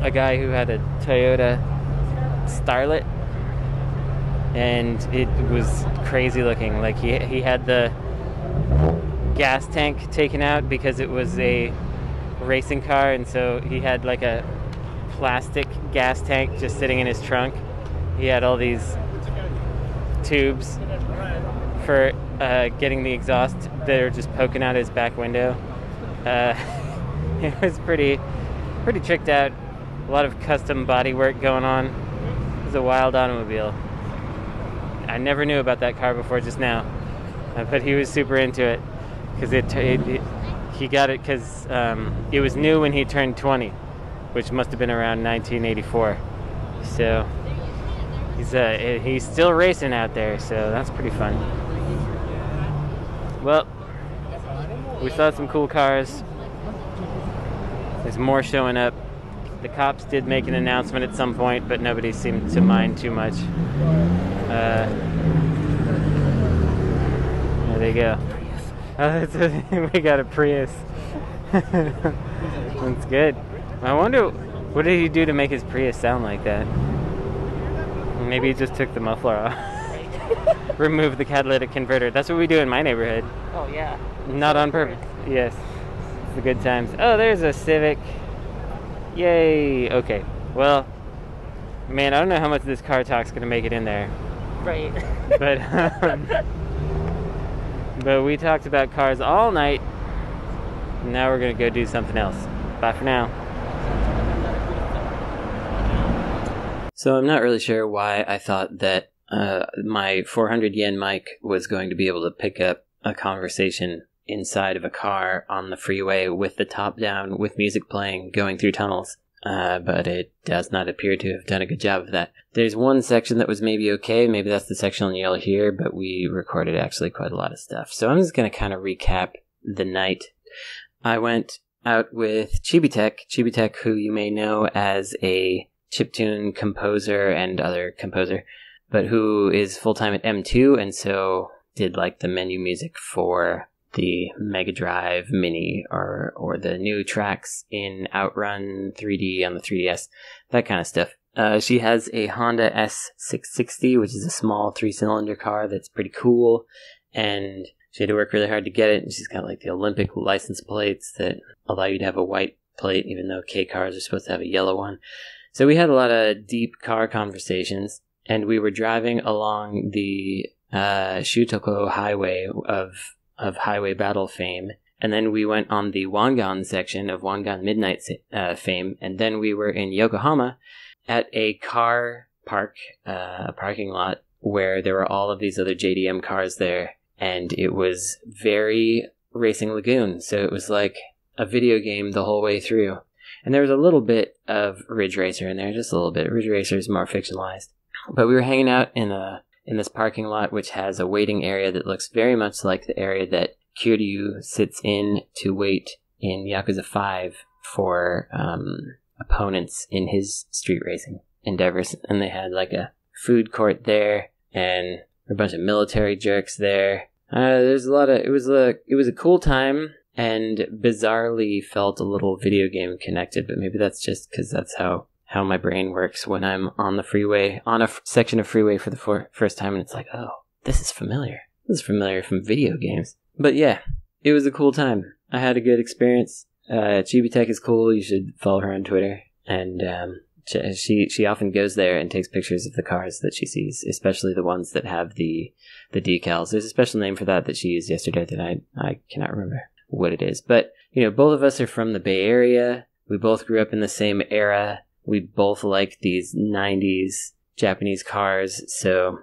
a guy who had a Toyota Starlet, and it was crazy looking. Like he he had the gas tank taken out because it was a racing car, and so he had like a plastic gas tank just sitting in his trunk. He had all these tubes for uh, getting the exhaust that are just poking out his back window. Uh, it was pretty, pretty tricked out. A lot of custom body work going on. It was a wild automobile. I never knew about that car before just now, uh, but he was super into it because it, it, it he got it because um, it was new when he turned 20, which must have been around 1984. So he's uh, he's still racing out there, so that's pretty fun. Well, we saw some cool cars. There's more showing up. The cops did make an announcement at some point, but nobody seemed to mind too much. Uh, there they go. A, we got a Prius. that's good. I wonder what did he do to make his Prius sound like that? Maybe he just took the muffler off. Remove the catalytic converter. That's what we do in my neighborhood. Oh yeah. Not on purpose. Yes. It's the good times. Oh, there's a Civic. Yay. Okay. Well, man, I don't know how much this car talk's gonna make it in there, Right. but um, but we talked about cars all night. Now we're gonna go do something else. Bye for now. So I'm not really sure why I thought that uh, my 400 yen mic was going to be able to pick up a conversation inside of a car on the freeway with the top down, with music playing, going through tunnels. Uh, but it does not appear to have done a good job of that. There's one section that was maybe okay. Maybe that's the section you'll hear, but we recorded actually quite a lot of stuff. So I'm just going to kind of recap the night. I went out with Chibi-Tech, Chibi-Tech, who you may know as a chiptune composer and other composer, but who is full time at M2 and so did like the menu music for the Mega Drive Mini or or the new tracks in Outrun 3D on the 3DS, that kind of stuff. Uh, she has a Honda S660, which is a small three cylinder car that's pretty cool. and she had to work really hard to get it. And she's got like the Olympic license plates that allow you to have a white plate, even though K cars are supposed to have a yellow one. So we had a lot of deep car conversations, and we were driving along the uh, Shutoko Highway of of highway battle fame, and then we went on the Wangan section of Wangan Midnight uh, fame, and then we were in Yokohama at a car park, uh, a parking lot where there were all of these other JDM cars there, and it was very Racing Lagoon. So it was like a video game the whole way through. And there was a little bit of Ridge Racer in there, just a little bit. Ridge Racer is more fictionalized. But we were hanging out in a in this parking lot, which has a waiting area that looks very much like the area that Kiryu sits in to wait in Yakuza 5 for um, opponents in his street racing endeavors. And they had like a food court there and a bunch of military jerks there. Uh, there's a lot of it was a it was a cool time and bizarrely felt a little video game connected, but maybe that's just because that's how how my brain works when I'm on the freeway on a f- section of freeway for the for- first time, and it's like, oh, this is familiar. This is familiar from video games. But yeah, it was a cool time. I had a good experience. Uh, Chibi is cool. You should follow her on Twitter. And um, she she often goes there and takes pictures of the cars that she sees, especially the ones that have the the decals. There's a special name for that that she used yesterday that I I cannot remember what it is. But you know, both of us are from the Bay Area. We both grew up in the same era we both like these 90s Japanese cars, so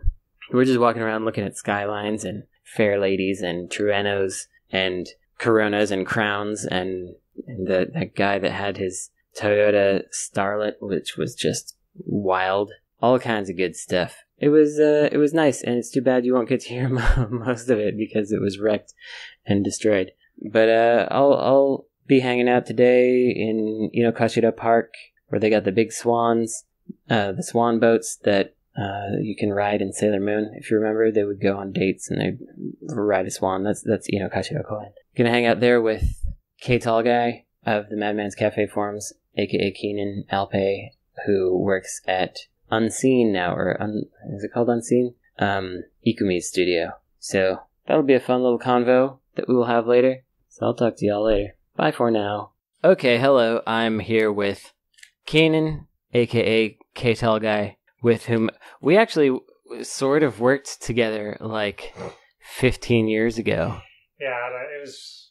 we're just walking around looking at skylines and fair ladies and Truenos and Coronas and Crowns and, and the, that guy that had his Toyota Starlet, which was just wild. All kinds of good stuff. It was uh, it was nice, and it's too bad you won't get to hear most of it because it was wrecked and destroyed. But uh, I'll I'll be hanging out today in Kashida Park where they got the big swans, uh, the swan boats that uh, you can ride in Sailor Moon. If you remember, they would go on dates and they ride a swan. That's that's you know Kashiro Koen. Gonna hang out there with K Tall Guy of the Madman's Cafe forums, aka Kenan Alpay, who works at Unseen now, or un, is it called Unseen? Um, Ikumi's studio. So that'll be a fun little convo that we will have later. So I'll talk to y'all later. Bye for now. Okay, hello. I'm here with Kenan, aka KTEL guy, with whom we actually sort of worked together like 15 years ago. Yeah, it was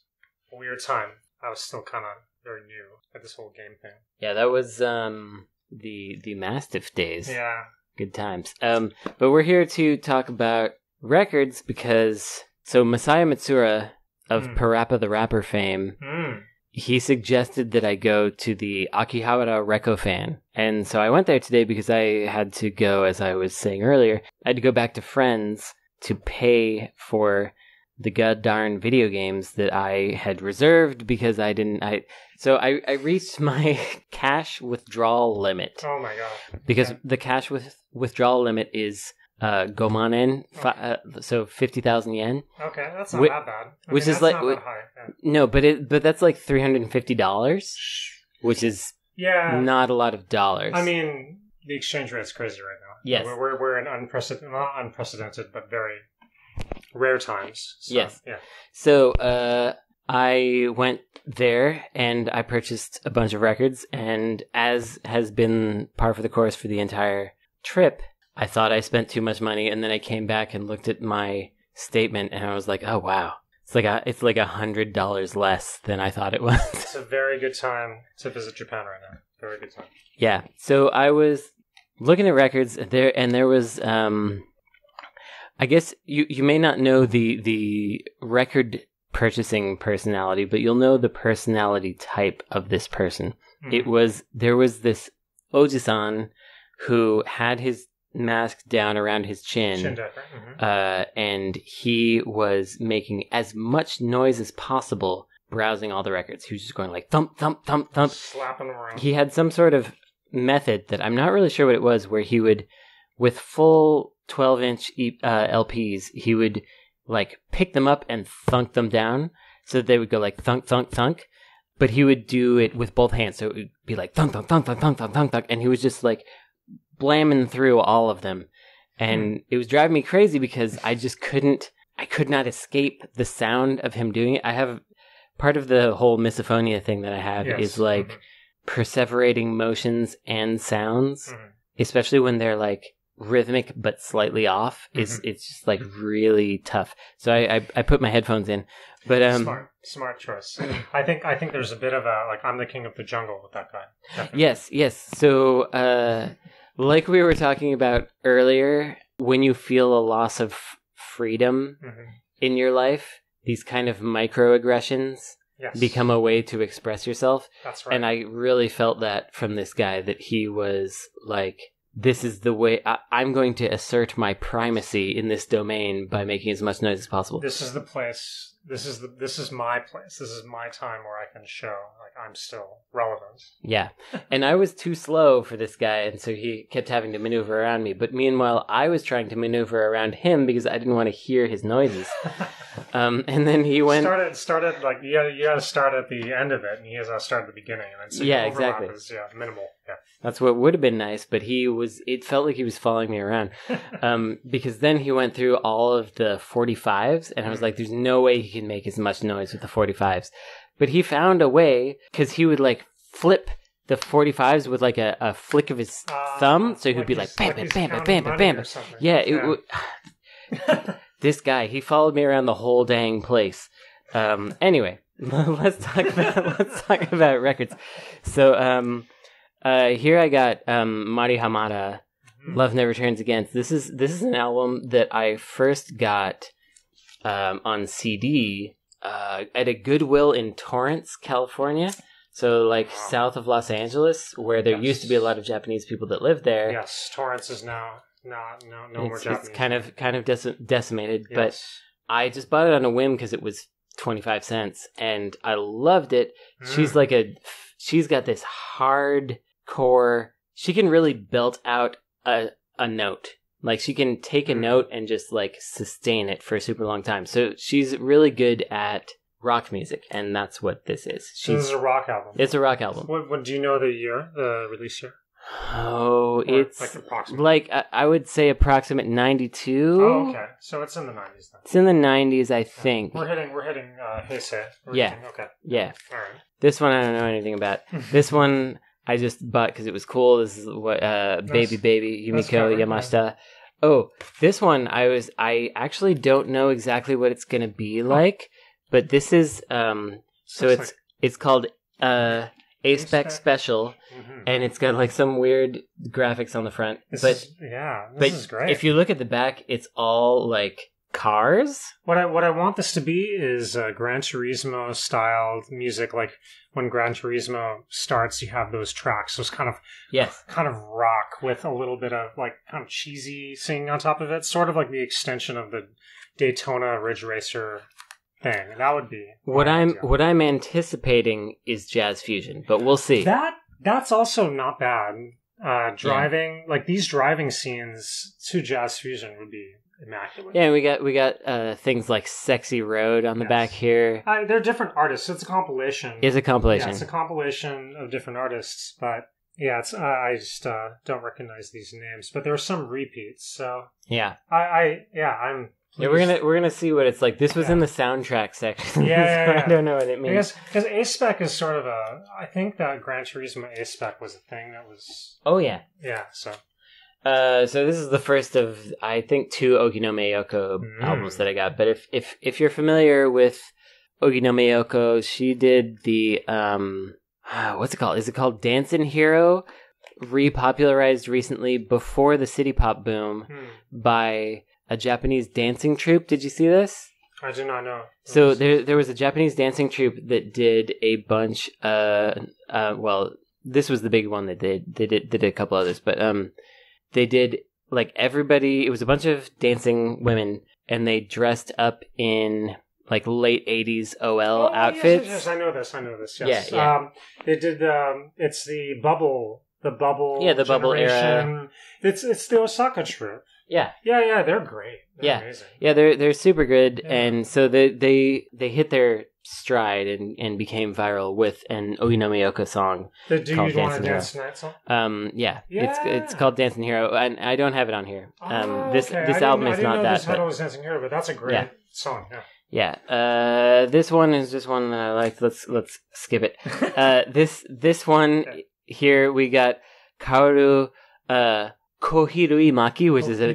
a weird time. I was still kind of very new at this whole game thing. Yeah, that was um the the Mastiff days. Yeah. Good times. Um but we're here to talk about records because so Masaya Matsuura of mm. Parappa the Rapper fame mm he suggested that I go to the Akihabara Recofan. And so I went there today because I had to go, as I was saying earlier, I had to go back to Friends to pay for the god darn video games that I had reserved because I didn't I so I, I reached my cash withdrawal limit. Oh my god. Because okay. the cash with withdrawal limit is uh, gomanen, okay. uh, so fifty thousand yen. Okay, that's not that bad. I which mean, is like yeah. no, but it but that's like three hundred and fifty dollars, which is yeah not a lot of dollars. I mean, the exchange rate is crazy right now. Yes, we're we're, we're in unprecedented, not unprecedented, but very rare times. So, yes, yeah. So uh, I went there and I purchased a bunch of records, and as has been par for the course for the entire trip I thought I spent too much money, and then I came back and looked at my statement, and I was like, oh wow, it's like a it's like a hundred dollars less than I thought it was. it's a very good time to visit Japan right now. Very good time. Yeah. So I was looking at records there, and there was um, I guess you you may not know the the record purchasing personality, but you'll know the personality type of this person. Mm-hmm. It was there was this Ojisan who had his mask down around his chin. chin mm-hmm. uh, and he was making as much noise as possible browsing all the records. He was just going like thump, thump, thump, thump. Slapping around. He had some sort of method that I'm not really sure what it was, where he would, with full 12 inch uh, LPs, he would like pick them up and thunk them down so that they would go like thunk, thunk, thunk. But he would do it with both hands, so it would be like thunk, thunk, thunk, thunk, thunk, thunk, thunk, thunk, and he was just like blamming through all of them. And hmm. it was driving me crazy because I just couldn't I could not escape the sound of him doing it. I have part of the whole misophonia thing that I have Yes. is like Mhm. perseverating motions and sounds, Mhm. especially when they're like rhythmic but slightly off. It's Mm-hmm. it's just like really tough. So I, I I put my headphones in, but um smart, smart choice. I think I think there's a bit of a like I'm the king of the jungle with that guy. Definitely. Yes, yes. So, uh, like we were talking about earlier, when you feel a loss of freedom Mhm. in your life, these kind of microaggressions Yes. become a way to express yourself. That's right. And I really felt that from this guy that he was like, this is the way I- I'm going to assert my primacy in this domain by making as much noise as possible. this is the place. This is the this is my place. This is my time where I can show like I'm still relevant. Yeah. And I was too slow for this guy, and so he kept having to maneuver around me. But meanwhile, I was trying to maneuver around him because I didn't want to hear his noises. Um, and then he went. started started like you gotta, you gotta start at the end of it, and he has to start at the beginning, and then so Yeah, exactly. Is, yeah, minimal. Yeah. That's what would have been nice, but he was. It felt like he was following me around. Um, because then he went through all of the 45s, and I was like, there's no way he can make as much noise with the 45s. But he found a way because he would like flip the 45s with like a, a flick of his Uh, thumb, so he would be like, bam, bam, bam, bam, bam, bam, or bam. something. Yeah, it would. this guy, he followed me around the whole dang place. Um, anyway, let's talk about let's talk about records. So, um, uh, here I got um, Mari Hamada, Mhm. Love Never Turns Against. This is this is an album that I first got um, on CD uh, at a Goodwill in Torrance, California. So, like Wow. south of Los Angeles, where there Yes. used to be a lot of Japanese people that lived there. Yes, Torrance is now not no no more it's, Japanese. it's kind of kind of deci- decimated, but I just bought it on a whim because it was 25 cents and I loved it. She's Mm. like a she's got this hard core. She can really belt out a a note. Like she can take a Mm. note and just like sustain it for a super long time. So she's really good at rock music and that's what this is. So this She's is a rock album. it's a rock album. What, what do you know the year, the release year? Oh, Or, it's like approximate. like I, I would say approximate 92. Oh, okay. So it's in the nineties then. It's in the 90s, I think. We're hitting we're hitting uh Heisei. Yeah. hitting- okay. Yeah. All right. This one I don't know anything about. This one I just bought because it was cool. This is what uh, Nice. Baby Baby Yumiko. Yamashita. Oh, this one I was I actually don't know exactly what it's gonna be like, but this is um so Looks it's it's called uh A Spec A-Spec. Special Mhm. and it's got like some weird graphics on the front. This but is, yeah, this but is great. if you look at the back, it's all like cars. What I what I want this to be is uh, Gran Turismo styled music. Like when Gran Turismo starts, you have those tracks, those kind of Yes. kind of rock with a little bit of like kind of cheesy singing on top of it, sort of like the extension of the Daytona Ridge Racer thing. That would be What I'm idea. what I'm anticipating is jazz fusion, but we'll see. that that's also not bad. Uh, driving like these driving scenes to jazz fusion would be immaculate. Yeah, we got we got uh, things like "Sexy Road" on the Yes. back here. Uh, they're different artists. It's a compilation. It's a compilation. Yeah, it's a compilation of different artists, but yeah, it's uh, I just uh, don't recognize these names. But there are some repeats, so yeah, I, I yeah, I'm. yeah. We're gonna we're gonna see what it's like. This was Yeah. in the soundtrack section. Yeah, yeah, so yeah. I don't know what it means. because A Spec is sort of a. I think that Gran Turismo A Spec was a thing that was Oh yeah. yeah. So Uh, so this is the first of I think two Oginome Yoko Mm. albums that I got. But if if if you're familiar with Oginome Yoko, she did the um, what's it called? Is it called Dancing Hero? Repopularized recently before the city pop boom hmm, by a Japanese dancing troupe. Did you see this? I do not know. So there there was a Japanese dancing troupe that did a bunch uh uh well this was the big one that they they did they did a couple others but um they did like everybody it was a bunch of dancing women and they dressed up in like late 80s OL Oh, outfits. Yes, yes, I know this. I know this. Yes. Yeah, yeah. Um, they did. Um, it's the bubble. The bubble. Yeah, the bubble era. It's it's the Osaka troupe. yeah. Yeah, yeah, they're great. They're Yeah. amazing. Yeah, they're they're super good, Yeah. and so they they they hit their stride and, and became viral with an Oginome Yoko song. The Do Called You Want to Dancing Dance Tonight song? Um, yeah, it's it's called Dancing Hero, and I don't have it on here. Um, Oh, this okay. this I album is I didn't not know that. But, was Dancing Hero, but that's a great. Yeah. song. Yeah. Yeah. Uh, this one is just one that I like. Let's let's skip it. Uh, this this one Okay. here we got Kaoru uh, Kohirui Maki, which is a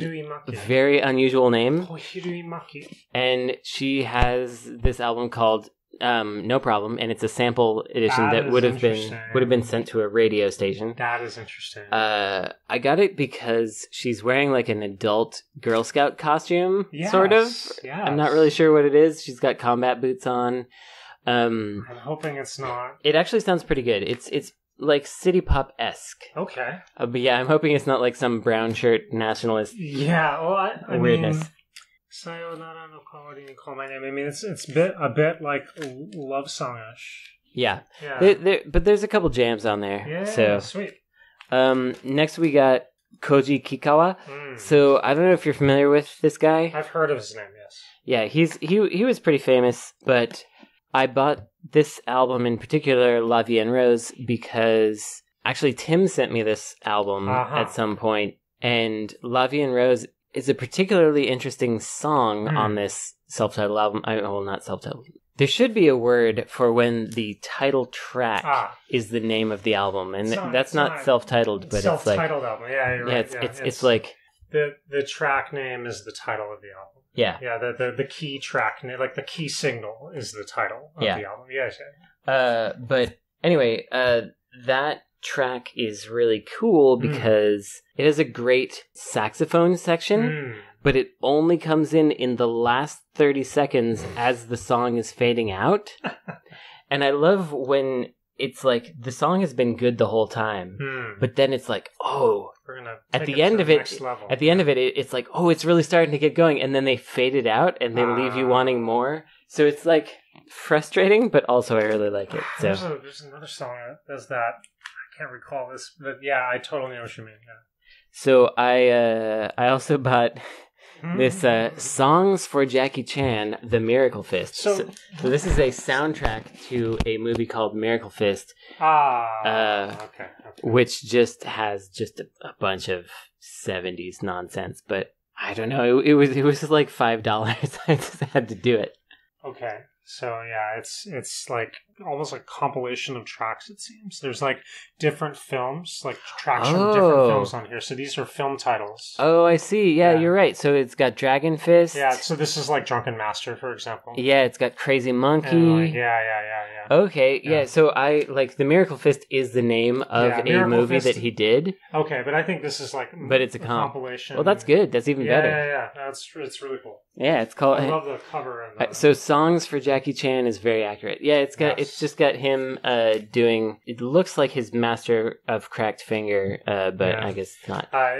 very unusual name, Kohirui Maki. and she has this album called um, No Problem, and it's a sample edition That that, would have been would have been sent to a radio station. That is interesting. Uh, I got it because she's wearing like an adult Girl Scout costume, Yes, sort of. yes. I'm not really sure what it is. She's got combat boots on. Um, I'm hoping it's not. it actually sounds pretty good. It's it's like city pop esque. Okay. Uh, but yeah, I'm hoping it's not like some brown shirt nationalist Yeah. Well, I, I weirdness. mean, Sayonara no Kawari ni Call My Name. I mean, it's it's bit a bit like love songish. yeah, Yeah. there, there, but there's a couple jams on there. yeah. So sweet. um, next we got Koji Kikkawa. Mm. So I don't know if you're familiar with this guy. I've heard of his name. Yes. Yeah, he's he he was pretty famous, but I bought this album in particular, La Vie en Rose, because actually Tim sent me this album Uh-huh. at some point, and La Vie en Rose is a particularly interesting song Hmm. on this self-titled album. I well, not self-titled. There should be a word for when the title track Ah, is the name of the album, and not- that's it's not, not self-titled, but it's like self-titled album. Yeah, you're yeah, it's yeah, it's, it's like the the track name is the title of the album. yeah. Yeah, the the, the key track, like the key signal, is the title of Yeah. the album. Yeah, yeah. Uh, but anyway, uh, that track is really cool Mm. because it has a great saxophone section, Mm. but it only comes in in the last 30 seconds as the song is fading out. and I love when it's like the song has been good the whole time, Mm. but then it's like, oh, at the end of it- at the end of it, it, it's like, oh, it's really starting to get going, and then they fade it out and they leave you Ah. wanting more. So it's like frustrating, but also I really like it. So. There's, a, there's another song that does that. Can't recall this, but yeah, I totally know what you mean. So I uh, I also bought this uh, songs for Jackie Chan, The Miracle Fist. so, So, so this is a soundtrack to a movie called Miracle Fist, ah, uh, okay, okay. which just has just a, a bunch of '70s nonsense. But I don't know. It, it was it was like five dollars. I just had to do it. Okay. So yeah, it's it's like almost like compilation of tracks. It seems there's like different films, like tracks from different Oh. films on here. So these are film titles. Oh, I see. Yeah, Yeah. you're right. So it's got Dragon Fist. Yeah. So this is like Drunken Master, for example. Yeah, it's got Crazy Monkey. Like, yeah, yeah, yeah, yeah. Okay, yeah. Yeah. So I like the Miracle Fist is the name of Yeah, a Miracle movie Fist- that he did. Okay, but I think this is like, But it's a comp. compilation. Well, that's good. That's even better. Yeah, yeah, That's it's really cool. Yeah, it's called. I love the cover and Uh, the, so songs for Jackie Chan is very accurate. Yeah, it's got Yes. it's just got him uh doing it looks like his master of cracked finger uh but Yeah. I guess it's not. uh,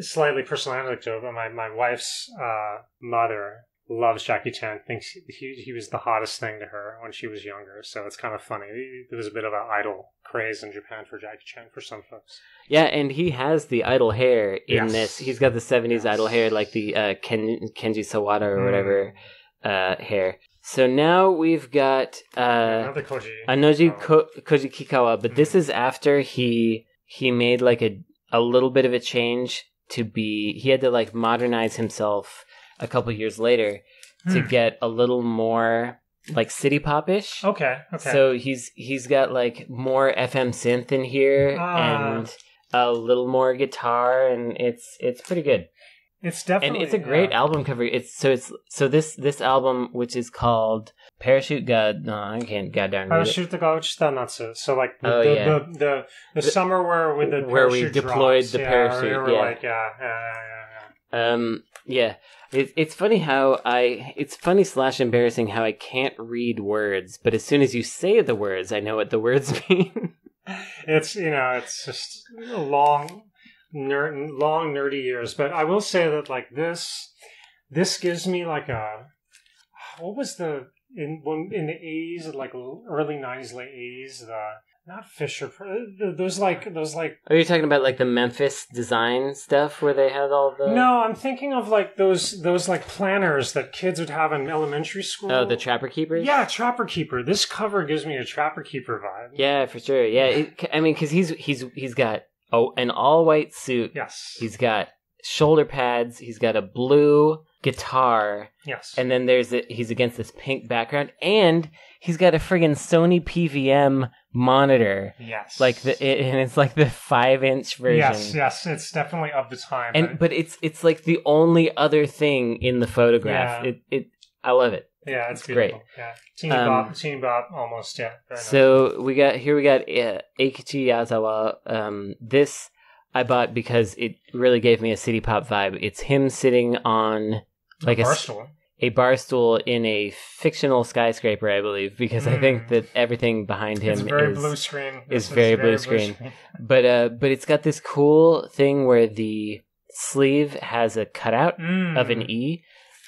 slightly personal anecdote. But my my wife's uh, mother loves Jackie Chan. Thinks he he was the hottest thing to her when she was younger. So it's kind of funny. There was a bit of an idol craze in Japan for Jackie Chan for some folks. Yeah, and he has the idol hair in Yes. this. He's got the 70s Yes. idol hair like the uh Ken, Kenji Sawada or Mm. whatever uh hair. So now we've got uh Another Koji. Anoji Oh. Ko- Koji Kikkawa, but this Mhm. is after he he made like a a little bit of a change to be he had to like modernize himself a couple years later to Hmm. get a little more like city popish. Okay. Okay. So he's he's got like more FM synth in here Ah. and a little more guitar and it's it's pretty good. It's definitely And it's a great yeah. album cover. It's so it's so this this album which is called Parachute God no, I can't read it. Parachute the Gauchita Natsu. So like the Oh, the, yeah. the, the, the summer where with the Where we deployed drops. the yeah, parachute, yeah. like yeah, yeah, yeah, Um, yeah, it, it's funny how I. It's funny slash embarrassing how I can't read words, but as soon as you say the words, I know what the words mean. It's you know it's just a long nerd long nerdy years. But I will say that like this this gives me like a what was the in when in the eighties like early nineties late eighties the not Fisher uh, those like those like Are you talking about like the Memphis design stuff where they had all the? No, I'm thinking of like those those like planners that kids would have in elementary school. Oh, the Trapper Keepers. Yeah, Trapper Keeper. This cover gives me a Trapper Keeper vibe. Yeah, for sure. Yeah, it, I mean, because he's he's he's got oh an all white suit. Yes. He's got shoulder pads. He's got a blue guitar, Yes. and then there's a, he's against this pink background, and he's got a friggin' Sony PVM monitor, yes. like the it, and it's like the five inch version. Yes, yes, it's definitely of the time. And but it's it's like the only other thing in the photograph. Yeah. It it I love it. Yeah, it's, it's great. beautiful. Yeah, teeny Um, bop, teeny bop, almost. Yeah. So we got here we got uh, Eikichi Yazawa. Um, this I bought because it really gave me a city pop vibe. It's him sitting on like a, a bar stool in a fictional skyscraper, I believe, because I think Mm. that everything behind him It's very is blue screen. is very blue screen. but uh but it's got this cool thing where the sleeve has a cutout Mm. of an E,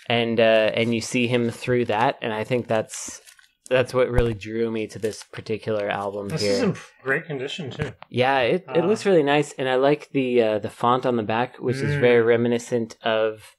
and uh, and you see him through that, and I think that's that's what really drew me to this particular album This here. is in great condition too. Yeah, it, it Uh, looks really nice, and I like the uh, the font on the back, which is very Mm. reminiscent of.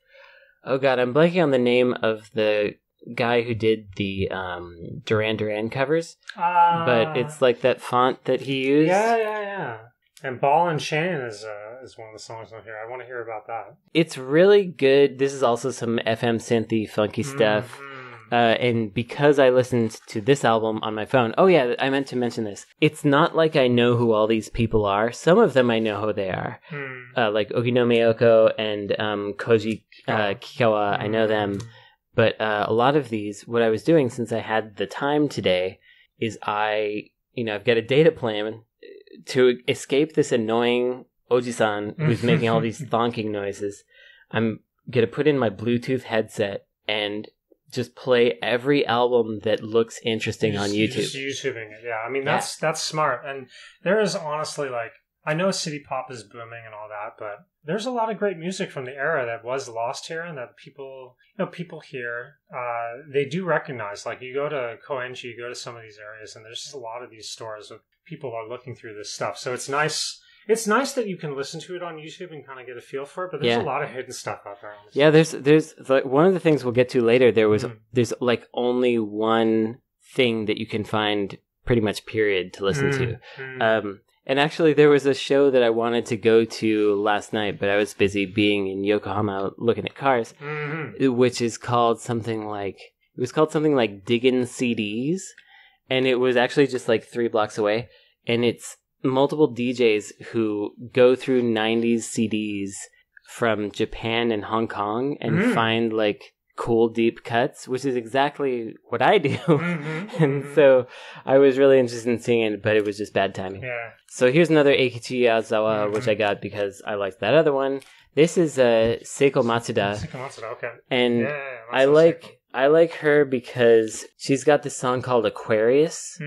Oh God, I'm blanking on the name of the guy who did the um, Duran Duran covers, Uh, but it's like that font that he used. yeah, yeah, yeah. And Ball and Chain is uh, is one of the songs on here. I want to hear about that. It's really good. This is also some FM synthy funky stuff. Mhm. Uh, and because I listened to this album on my phone, oh yeah, I meant to mention this. It's not like I know who all these people are. Some of them I know who they are, Hmm. uh, like Oginome Yoko and um, Koji uh, Kikkawa. I know them, Mm. but uh, a lot of these, what I was doing since I had the time today, is I, you know, I've got a data plan to escape this annoying Oji-san who's making all these thonking noises. I'm gonna put in my Bluetooth headset and just play every album that looks interesting on just- you YouTube. Just YouTubing it, yeah. I mean, Yeah. that's that's smart. And there is honestly like I know city pop is booming and all that, but there's a lot of great music from the era that was lost here, and that people, you know, people here, uh, they do recognize. Like you go to Koenji, you go to some of these areas, and there's just a lot of these stores where people are looking through this stuff. So it's nice. It's nice that you can listen to it on YouTube and kind of get a feel for it. But there's Yeah. a lot of hidden stuff out there. Yeah, there's there's like one of the things we'll get to later. There was Mm. there's like only one thing that you can find pretty much period to listen to. Mm. Um, and actually, there was a show that I wanted to go to last night, but I was busy being in Yokohama looking at cars, Mhm. which is called something like it was called something like Diggin' CDs, and it was actually just like three blocks away, and it's multiple DJs who go through '90s CDs from Japan and Hong Kong and Mm. find like cool deep cuts, which is exactly what I do. Mhm. and Mhm. so I was really interested in seeing it, but it was just bad timing. yeah. So here's another Eikichi Yazawa, Mhm. which I got because I liked that other one. This is uh, Seiko Matsuda, Seiko Matsuda, Okay. and Yeah, yeah, I like. I like her because she's got this song called Aquarius Hmm,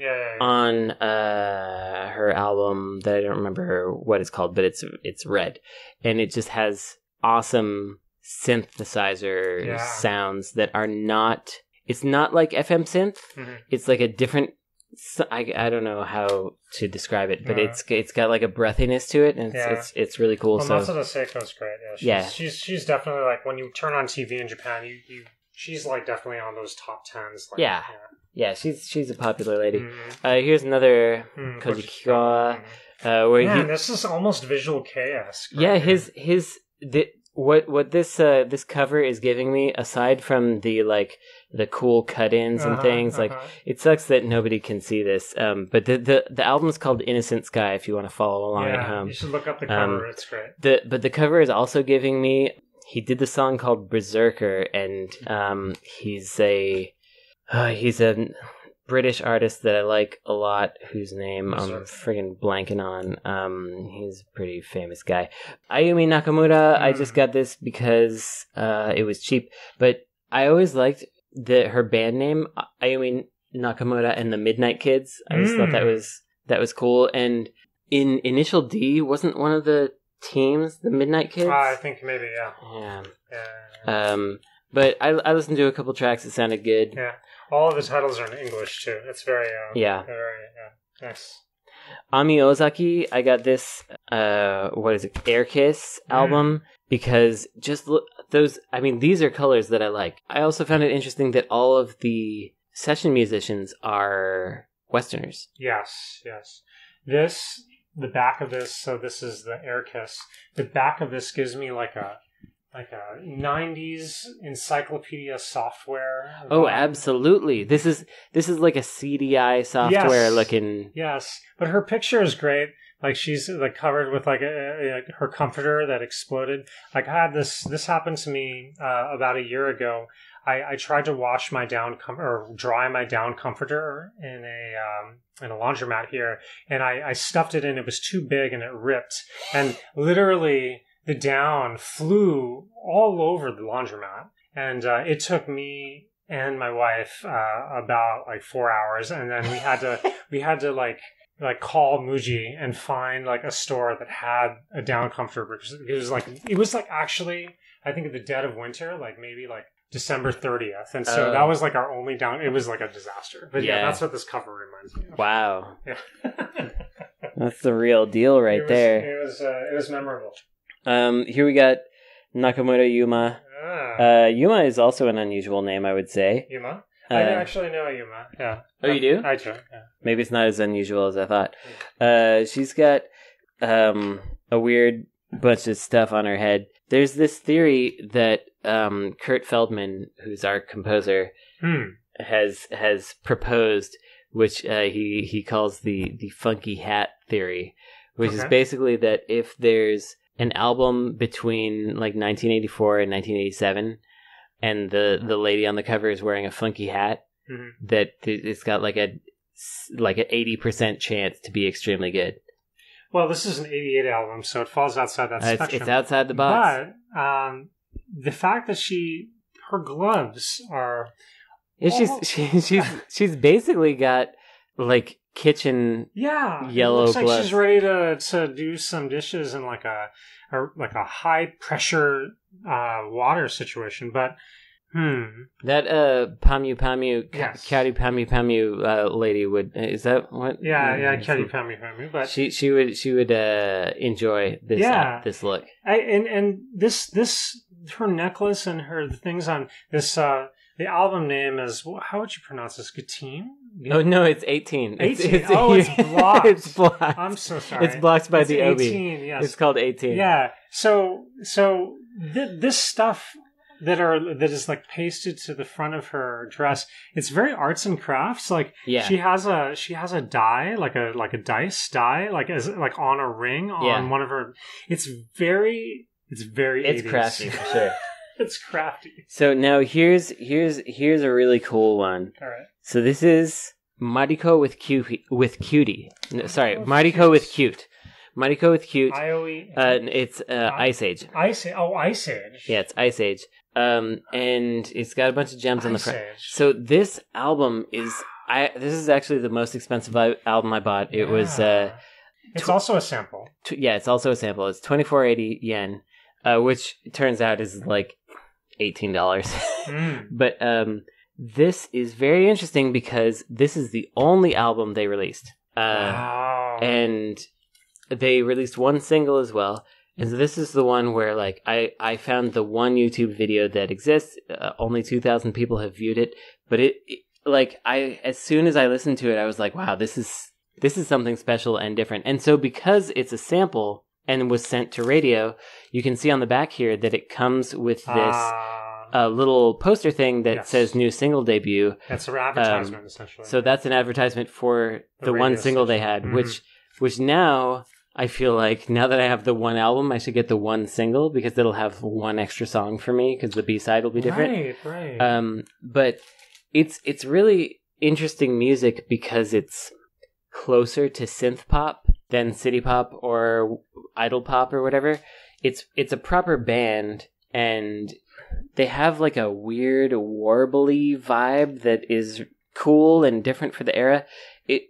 yeah, yeah, yeah. on uh, her album that I don't remember what it's called, but it's it's red, and it just has awesome synthesizer sounds that are not. It's not like FM synth. Mhm. It's like a different. I I don't know how to describe it, but Yeah. it's it's got like a breathiness to it, and it's Yeah. it's, it's really cool. Well, so Matsuda Seiko's great. Yeah, she's, Yeah. she's she's definitely like when you turn on TV in Japan, you, you she's like definitely on those top tens. Like, Yeah. yeah, she's she's a popular lady. Mhm. Uh, here's another Mhm. Koji Koji Kikkawa, Mhm. uh, where Man, he this is almost visual chaos. yeah his his the, what what this uh this cover is giving me aside from the like the cool cut-ins and Uh-huh, things like uh-huh. it sucks that nobody can see this um but the the, the album's called innocent sky if you want to follow along at home you should look up the Um, cover. it's great. the but the cover is also giving me he did the song called berserker and um he's a uh, he's a british artist that i like a lot whose name i'm friggin' blanking on. Um he's a pretty famous guy. Ayumi nakamura i just Mm. got this because uh it was cheap but i always liked the her band name ayumi nakamura and the midnight kids. I just thought that Mm. was that was cool and in initial d wasn't one of the teams the midnight kids Uh, I think maybe yeah. yeah Yeah. um but I, I listened to a couple tracks it sounded good yeah. All of the titles are in English too. It's very uh, Yeah. very yeah. Nice. ami ozaki i got this uh what is it air kiss Mm. album because just look those i mean these are colors that i like i also found it interesting that all of the session musicians are westerners Yes, yes. This, the back of this, so this is the air kiss. The back of this gives me like a, like a '90s encyclopedia software. Oh, vibe. absolutely. This is this is like a CDI software Yes. looking. Yes, but her picture is great. Like she's like covered with like a, a, her comforter that exploded. Like I had this. This happened to me uh, about a year ago. I, I tried to wash my down com- or dry my down comforter in a um, in a laundromat here, and I, I stuffed it in. It was too big and it ripped, and literally the down flew all over the laundromat, and uh, it took me and my wife uh, about like four hours, and then we had to we had to like like call Muji and find like a store that had a down comforter because it was like it was like actually I think at the dead of winter, like maybe like December thirtieth, and so Oh. that was like our only down. It was like a disaster, but yeah, Yeah. that's what this cover reminds me of. Wow, Yeah. that's the real deal right It was- there. It was uh, it was memorable. Um, here we got Nakamoto Yuma. Ah, Uh, Yuma is also an unusual name, I would say. Yuma. Uh, I actually know Yuma. Yeah. Oh, you do? I do. Yeah. maybe it's not as unusual as I thought. Uh, she's got um, a weird bunch of stuff on her head. There's this theory that um, Kurt Feldman, who's our composer, Hmm. has has proposed, which uh, he he calls the the funky hat theory, which is basically that if there's an album between like 1984 and 1987, and the the lady on the cover is wearing a funky hat, Mhm. that it's got like a like an 80 percent chance to be extremely good. Well, this is an '88 album, so it falls outside that Uh, it's, spectrum. it's outside the box. But um, the fact that she her gloves are It's Oh. just she, she's she's basically got like kitchen yeah Yellow looks like gloves. she's ready to to do some dishes in like a, a like a high pressure uh, water situation. But hmm, That uh Pamyu Pamyu Yes. Kyary Pamyu Pamyu uh, lady would is that what? yeah, yeah, Mm, Pamu Pammy. But She she would she would uh enjoy this Yeah. uh, this look. I, and and this this her necklace and her the things on this uh the album name is how would you pronounce this? Gatine. Oh no, it's eighteen. It's, 18. Oh, it's blocked. it's blocked. I'm so sorry. It's blocked by It's the Obi. 18, yes. It's called eighteen. Yeah. So so th- this stuff that are that is like pasted to the front of her dress. It's very arts and crafts. Like Yeah. she has a she has a die like a like a dice die like as like on a ring on Yeah. one of her. It's very it's very It's 80s. crafty for sure. it's crafty. So now here's here's here's a really cool one. All right. So this is Mariko with cutie with cutie. No, sorry, Mariko with cute. cute. Mariko with cute. IOE. Uh, it's uh, Ice Age. Ice Age. Oh, Ice Age. Yeah, it's Ice Age. Um, and it's got a bunch of gems on the Ice front. Age. So this album is I. This is actually the most expensive album I bought. It was uh, Yeah. It's also a sample. tw- yeah. It's also a sample. It's twenty four eighty yen, uh, which turns out is like eighteen dollars. Mm. but um, this is very interesting because this is the only album they released. Uh, wow. and they released one single as well and so this is the one where like i i found the one youtube video that exists uh, only 2000 people have viewed it but it, it like i as soon as i listened to it i was like wow this is this is something special and different and so because it's a sample and was sent to radio you can see on the back here that it comes with this Ah. uh, little poster thing that Yes. says new single debut That's an advertisement, essentially. um, so that's an advertisement for The the, one single they station. had, Mhm. which which now I feel like now that I have the one album, I should get the one single because it'll have one extra song for me because the B side will be different. Right, right. Um, but it's it's really interesting music because it's closer to synth pop than city pop or idol pop or whatever. It's it's a proper band and they have like a weird warbly vibe that is cool and different for the era. It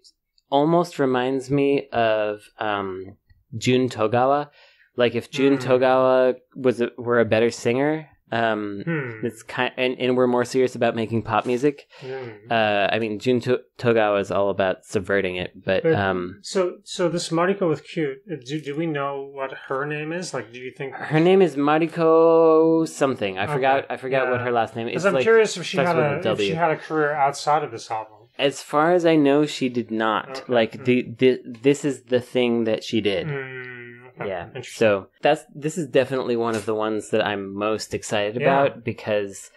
almost reminds me of um, Jun Togawa. Like if Jun Hmm. Togawa was a, were a better singer, um, hmm. it's kind and, and we're more serious about making pop music. Hmm. Uh, I mean, Jun to- Togawa is all about subverting it, but But- um, So, so this Mariko with cute. uh, Do, do we know what her name is? Like, do you think? her name is Mariko something. I Okay, forgot. I forgot what her last name is. Because I'm like, curious if she had a a if she had a career outside of this album. As far as I know, she did not. Okay. Like the, the this is the thing that she did. Hmm, Okay, yeah. So that's this is definitely one of the ones that I'm most excited Yeah. about because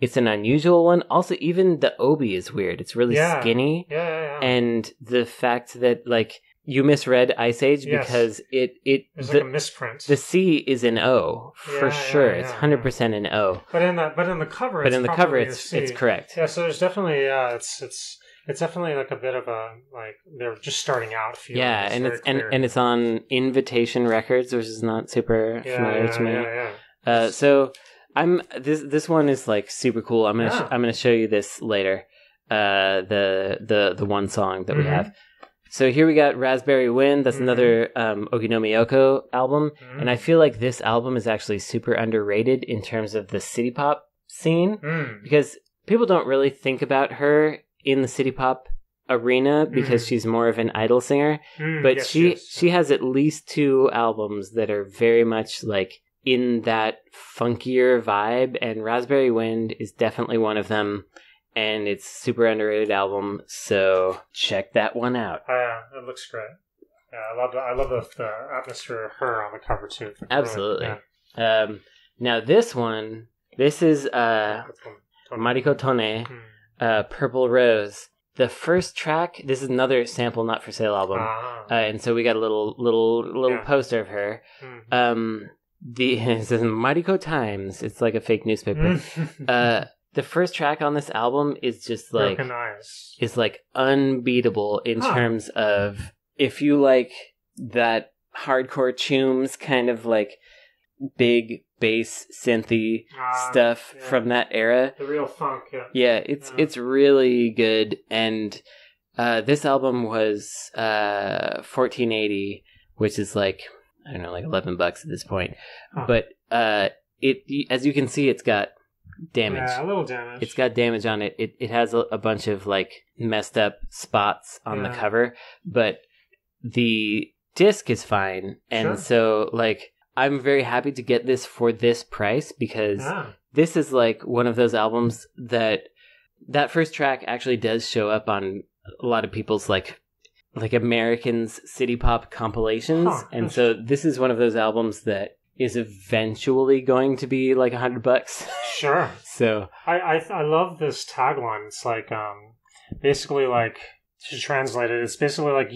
it's an unusual one. Also, even the obi is weird. It's really Yeah. skinny, yeah, yeah, yeah. and the fact that like you misread Ice Age Yes. because it it There's the, like a misprint. the C is an O for Yeah, sure. yeah, it's hundred percent an O. but in the but in the cover, But it's in the cover, it's it's correct. Yeah, so there's definitely yeah, it's it's it's definitely like a bit of a like they're just starting out. Feeling. Yeah, and it's and, and it's on Invitation Records, which is not super yeah, familiar to me. yeah, yeah. Uh, so I'm this this one is like super cool. I'm gonna sh- I'm gonna show you this later. Uh, the the the one song that we Mhm. have. So here we got Raspberry Wind. That's Mhm. another um, Oginome Yoko album, Mhm. and I feel like this album is actually super underrated in terms of the city pop scene Mm. because people don't really think about her in the city pop arena because Mhm. she's more of an idol singer Mm, but yes, she yes. she has at least two albums that are very much like in that funkier vibe and raspberry wind is definitely one of them and it's a super underrated album so check that one out Oh, yeah, it looks great. Yeah, I love the, I love the, the atmosphere of her on the cover too. Absolutely yeah. um now this one this is uh That's one- one- mariko tone Mm. uh purple rose the first track this is another sample not for sale album Ah. uh, and so we got a little little little Yeah. poster of her Mm. um the it says Mariko Times. It's like a fake newspaper. Uh the first track on this album is just like Broken eyes. is like unbeatable in Huh. terms of if you like that hardcore tunes kind of like big bass synthy Ah, stuff yeah. from that era. The real funk. Yeah. Yeah, it's Yeah. it's really good and uh this album was uh 1480 which is like I don't know like 11 bucks at this point. Huh. But uh it as you can see it's got damage. Yeah, a little damage. It's got damage on it. It it has a, a bunch of like messed up spots on the cover, but the disc is fine. And Sure. so like I'm very happy to get this for this price because Yeah. this is like one of those albums that that first track actually does show up on a lot of people's like like Americans city pop compilations Huh, and so this is one of those albums that is eventually going to be like a hundred bucks. sure. So I, I I love this tagline. It's like um basically like to translate it, it's basically like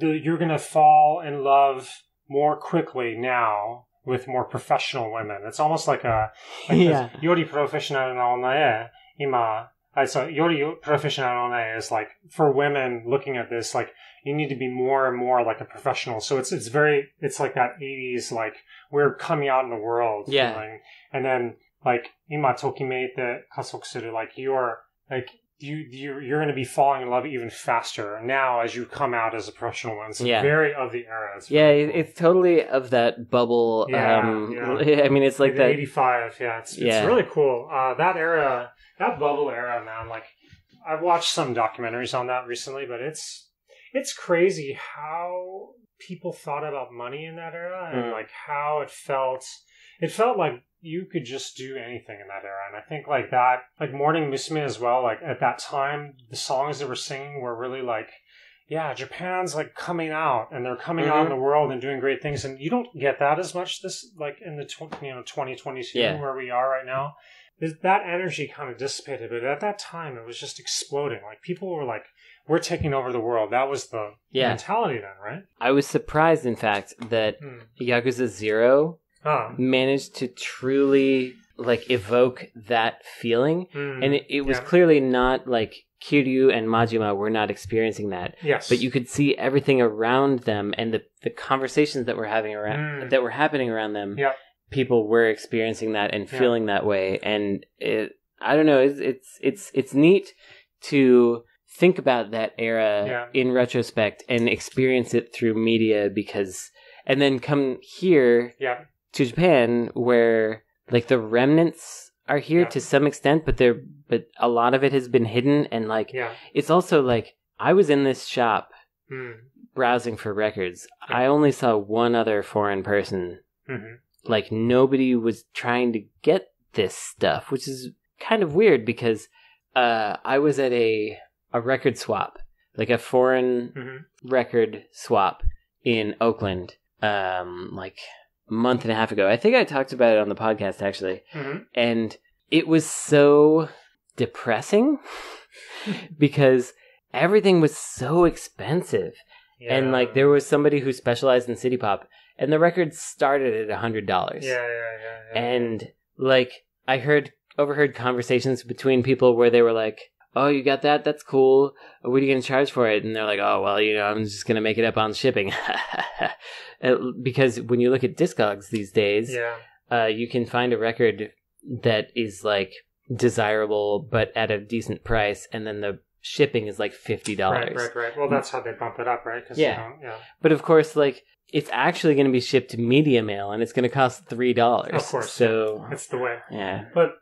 you're gonna fall in love more quickly now with more professional women. It's almost like a like yeah. Yori professional naonae ima. So yori professional naonae is like for women looking at this like you need to be more and more like a professional. So it's it's very it's like that eighties like we're coming out in the world. Yeah. Feeling. And then like ima tokimate the kasokusuru, like you're like you you you're going to be falling in love even faster now as you come out as a professional. And So yeah. very of the era. It's yeah, cool. it's totally of that bubble. Yeah, um, yeah. I mean, it's like, that eighty five. Yeah, it's yeah. it's really cool. Uh, that era, that bubble era, man. Like I've watched some documentaries on that recently, but it's it's crazy how people thought about money in that era and Mm. like how it felt it felt like you could just do anything in that era and i think like that like morning musume as well like at that time the songs they were singing were really like yeah, Japan's like coming out and they're coming out in Mhm. the world and doing great things. And you don't get that as much this like in the tw- you know 2022 Yeah. where we are right now. That energy kind of dissipated, but at that time it was just exploding. Like people were like, "We're taking over the world." That was the Yeah. mentality then, right? I was surprised in fact that Hmm. Yakuza 0 Ah. managed to truly like evoke that feeling Hmm. and it, it was Yeah. clearly not like Kiryu and Majima were not experiencing that yes, but you could see everything around them and the, the conversations that were having around Mm. that were happening around them Yep. people were experiencing that and Yeah. feeling that way and it i don't know it's it's it's, it's neat to think about that era Yeah. in retrospect and experience it through media because and then come here yeah, to Japan where like the remnants are here Yeah. to some extent but they're but a lot of it has been hidden and like it's also like I was in this shop Hmm. browsing for records. I only saw one other foreign person. Mhm. Like nobody was trying to get this stuff, which is kind of weird because uh, I was at a a record swap, like a foreign Mhm. record swap in Oakland um, like a month and a half ago. I think I talked about it on the podcast actually, hmm and it was so depressing because everything was so expensive. And like there was somebody who specialized in city pop, and the record started at a hundred dollars. Yeah, yeah, yeah. yeah. And like I heard overheard conversations between people where they were like, "Oh, you got that? That's cool. What are you going to charge for it?" And they're like, "Oh, well, you know, I'm just going to make it up on shipping." Because when you look at Discogs these days, yeah, uh, you can find a record that is like desirable but at a decent price, and then the shipping is like fifty dollars. right, right, right. Well, that's how they bump it up, right? Cause Yeah. yeah. But of course, like it's actually going to be shipped media mail, and it's going to cost three dollars. Of course, So that's the way. yeah, But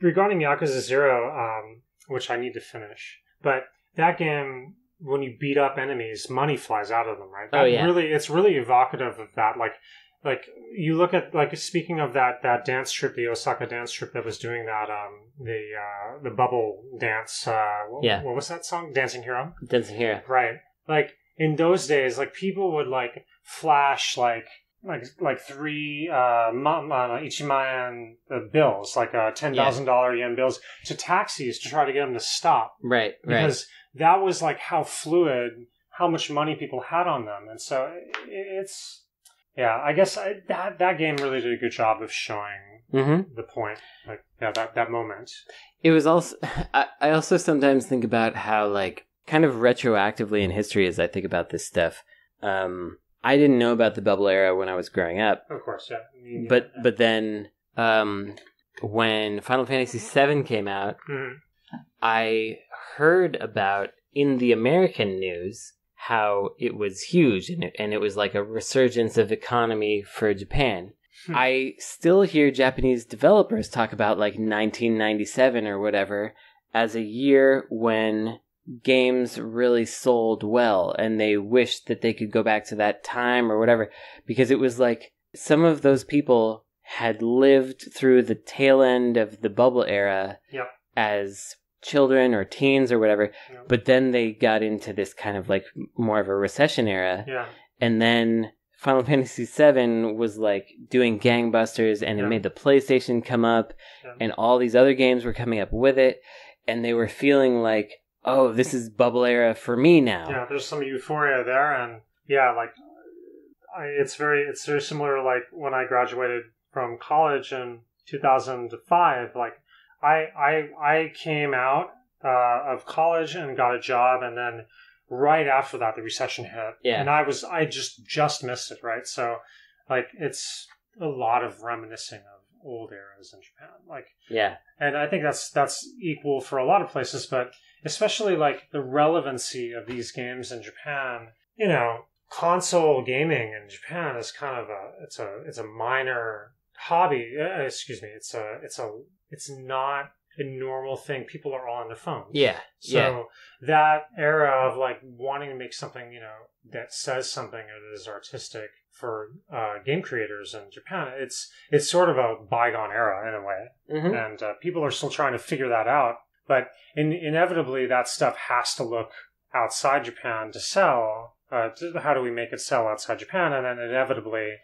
regarding Yakuza Zero, um, which I need to finish, but that game, when you beat up enemies, money flies out of them, right? Oh, yeah. Really, it's really evocative of that. Like, like you look at like speaking of that that dance troupe, the Osaka dance troupe that was doing that, um, the uh, the bubble dance. Uh, what, Yeah. What was that song? Dancing Hero. doesn't hear. Right. Like in those days, like people would like flash like like like three uh, ma- uh ichiman uh, bills, like uh, ten thousand dollar yen bills, to taxis to try to get them to stop Right, right. because that was like how fluid, how much money people had on them, and so it, it's yeah. I guess I, that that game really did a good job of showing hmm the point, like yeah, that that moment. It was also. I, I also sometimes think about how, like, kind of retroactively in history, as I think about this stuff. Um, I didn't know about the bubble era when I was growing up, Of course, yeah. But but then um, when Final Fantasy VII came out, Mhm. I heard about in the American news how it was huge and it, and it was like a resurgence of economy for Japan. Hmm. I still hear Japanese developers talk about like 1997 or whatever as a year when games really sold well and they wished that they could go back to that time or whatever because it was like some of those people had lived through the tail end of the bubble era Yep. as children or teens or whatever Yep. but then they got into this kind of like more of a recession era yeah. and then Final Fantasy VII was like doing gangbusters, and it made the PlayStation come up, Yeah. and all these other games were coming up with it, and they were feeling like, oh, this is bubble era for me now. yeah there's some euphoria there and yeah like I, it's very it's very similar like when i graduated from college in 2005 like i i i came out uh, of college and got a job and then right after that the recession hit Yeah. and i was i just just missed it right so like it's a lot of reminiscing of old eras in japan like Yeah, and I think that's that's equal for a lot of places, but especially like the relevancy of these games in Japan. You know, console gaming in Japan is kind of a it's a it's a minor hobby. Uh, excuse me, it's a it's a it's not a normal thing. People are all on the phone. yeah, So yeah, that era of like wanting to make something, you know, that says something that is artistic for uh, game creators in Japan, it's it's sort of a bygone era in a way hmm and uh, people are still trying to figure that out. But in, inevitably, that stuff has to look outside Japan to sell. Uh, to- how do we make it sell outside Japan? And then inevitably,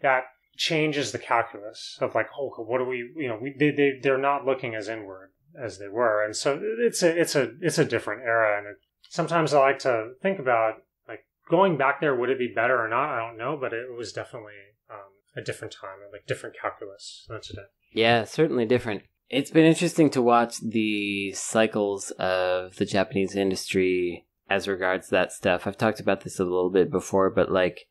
that changes the calculus of like, oh, what do we? You know, we they, they they're not looking as inward as they were, and so it's a it's a it's a different era. And it, sometimes I like to think about like going back there. Would it be better or not? I don't know, but it was definitely um, a different time like different calculus than today. yeah, certainly different. It's been interesting to watch the cycles of the Japanese industry as regards that stuff. I've talked about this a little bit before, but like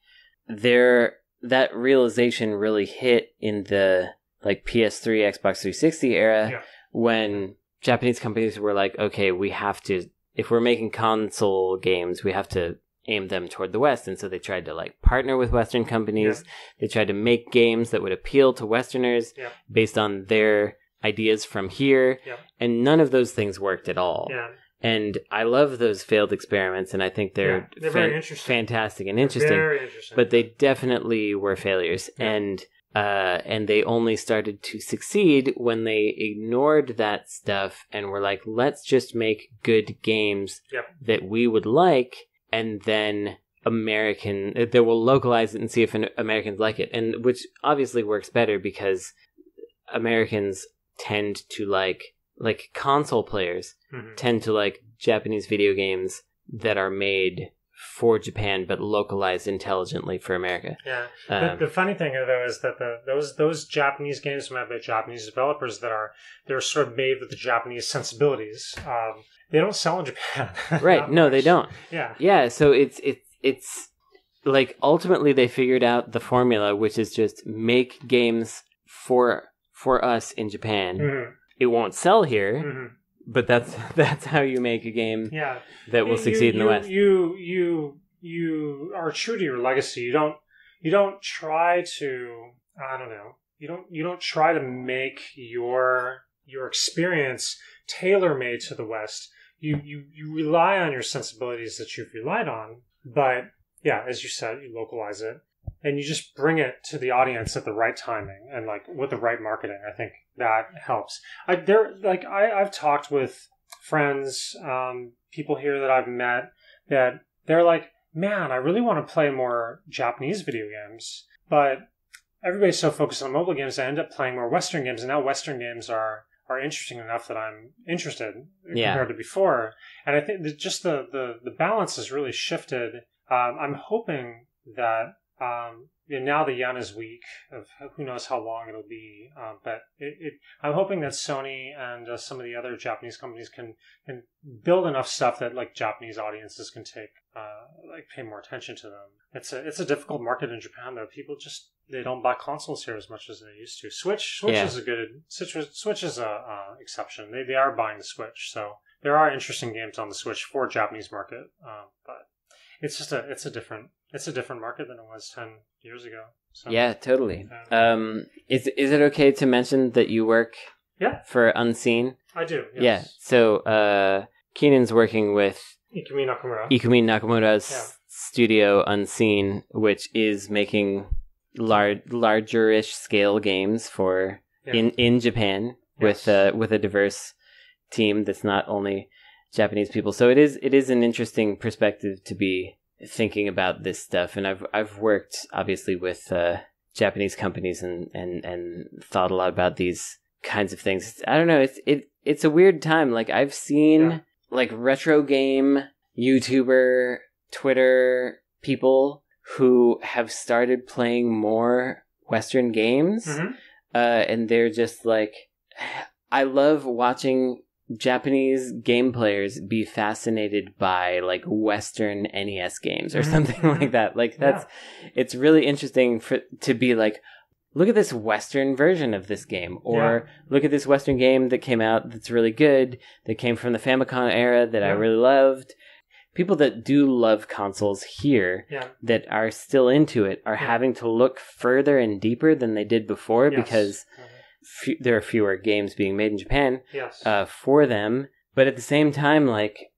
there that realization really hit in the like PS3, Xbox 360 era Yeah. when Japanese companies were like, okay, we have to if we're making console games, we have to aim them toward the West. And so they tried to like partner with Western companies. They tried to make games that would appeal to Westerners Yeah. based on their ideas from here. Yeah. And none of those things worked at all. Yeah. And I love those failed experiments, and I think they're, Yeah, they're very interesting. fantastic and interesting. Very interesting. But they definitely were failures, Yeah. and uh, and they only started to succeed when they ignored that stuff and were like, let's just make good games Yep. that we would like, and then American they will localize it and see if an, Americans like it and which obviously works better because Americans tend to like like console players Mhm. tend to like Japanese video games that are made for Japan but localized intelligently for America. Yeah. Um, the, the funny thing though is that the those those Japanese games made by Japanese developers that are they're sort of made with the Japanese sensibilities. Um, they don't sell in Japan. right? No, they don't. Yeah. Yeah, so it's it's it's like ultimately they figured out the formula, which is just make games for for us in Japan. Mhm. It won't sell here, Mhm. but that's that's how you make a game Yeah. that will You- succeed in the West. You you you are true to your legacy. You don't you don't try to I don't know. You don't you don't try to make your your experience tailor made to the West. You you you rely on your sensibilities that you've relied on, but yeah, as you said, you localize it and you just bring it to the audience at the right timing and like with the right marketing. I think that helps. I there like I I've talked with friends, um, people here that I've met that they're like, man, I really want to play more Japanese video games, but everybody's so focused on mobile games, I end up playing more Western games, and now Western games are are interesting enough that I'm interested Yeah. compared to before. And I think that just the the the balance has really shifted. Um, I'm hoping that um, you know, now the yen is weak. Of who knows how long it'll be, um, but it, it, I'm hoping that Sony and uh, some of the other Japanese companies can can build enough stuff that like Japanese audiences can take uh, like pay more attention to them. It's a it's a difficult market in Japan though. People just they don't buy consoles here as much as they used to. Switch Switch Yeah. is a good Switch, Switch is a uh, exception. They they are buying the Switch, so there are interesting games on the Switch for Japanese market, um, but it's just a it's a different it's a different market than it was ten years ago. So, Yeah, totally. Um, is is it okay to mention that you work Yeah. for Unseen? I do. Yeah. So uh, Kenan's working with Ikumi Nakamura. Ikumi Nakamura's Yeah. studio Unseen, which is making large larger-ish scale games for Yeah. in in Japan with Yes. uh, with a diverse team that's not only Japanese people. So it is it is an interesting perspective to be thinking about this stuff. And I've I've worked obviously with uh, Japanese companies and, and and thought a lot about these kinds of things. I don't know. It's it it's a weird time. Like I've seen Yeah. like retro game YouTuber, Twitter people who have started playing more Western games Mhm. uh, and they're just like, I love watching Japanese game players be fascinated by like Western NES games or Mhm, something like that. Like that's, it's really interesting for to be like, look at this Western version of this game, or look at this Western game that came out that's really good, that came from the Famicom era that I really loved. People that do love consoles here Yeah. that are still into it are Yeah. having to look further and deeper than they did before Yes. because Mhm. Fe- there are fewer games being made in Japan yes. uh, for them. But at the same time, like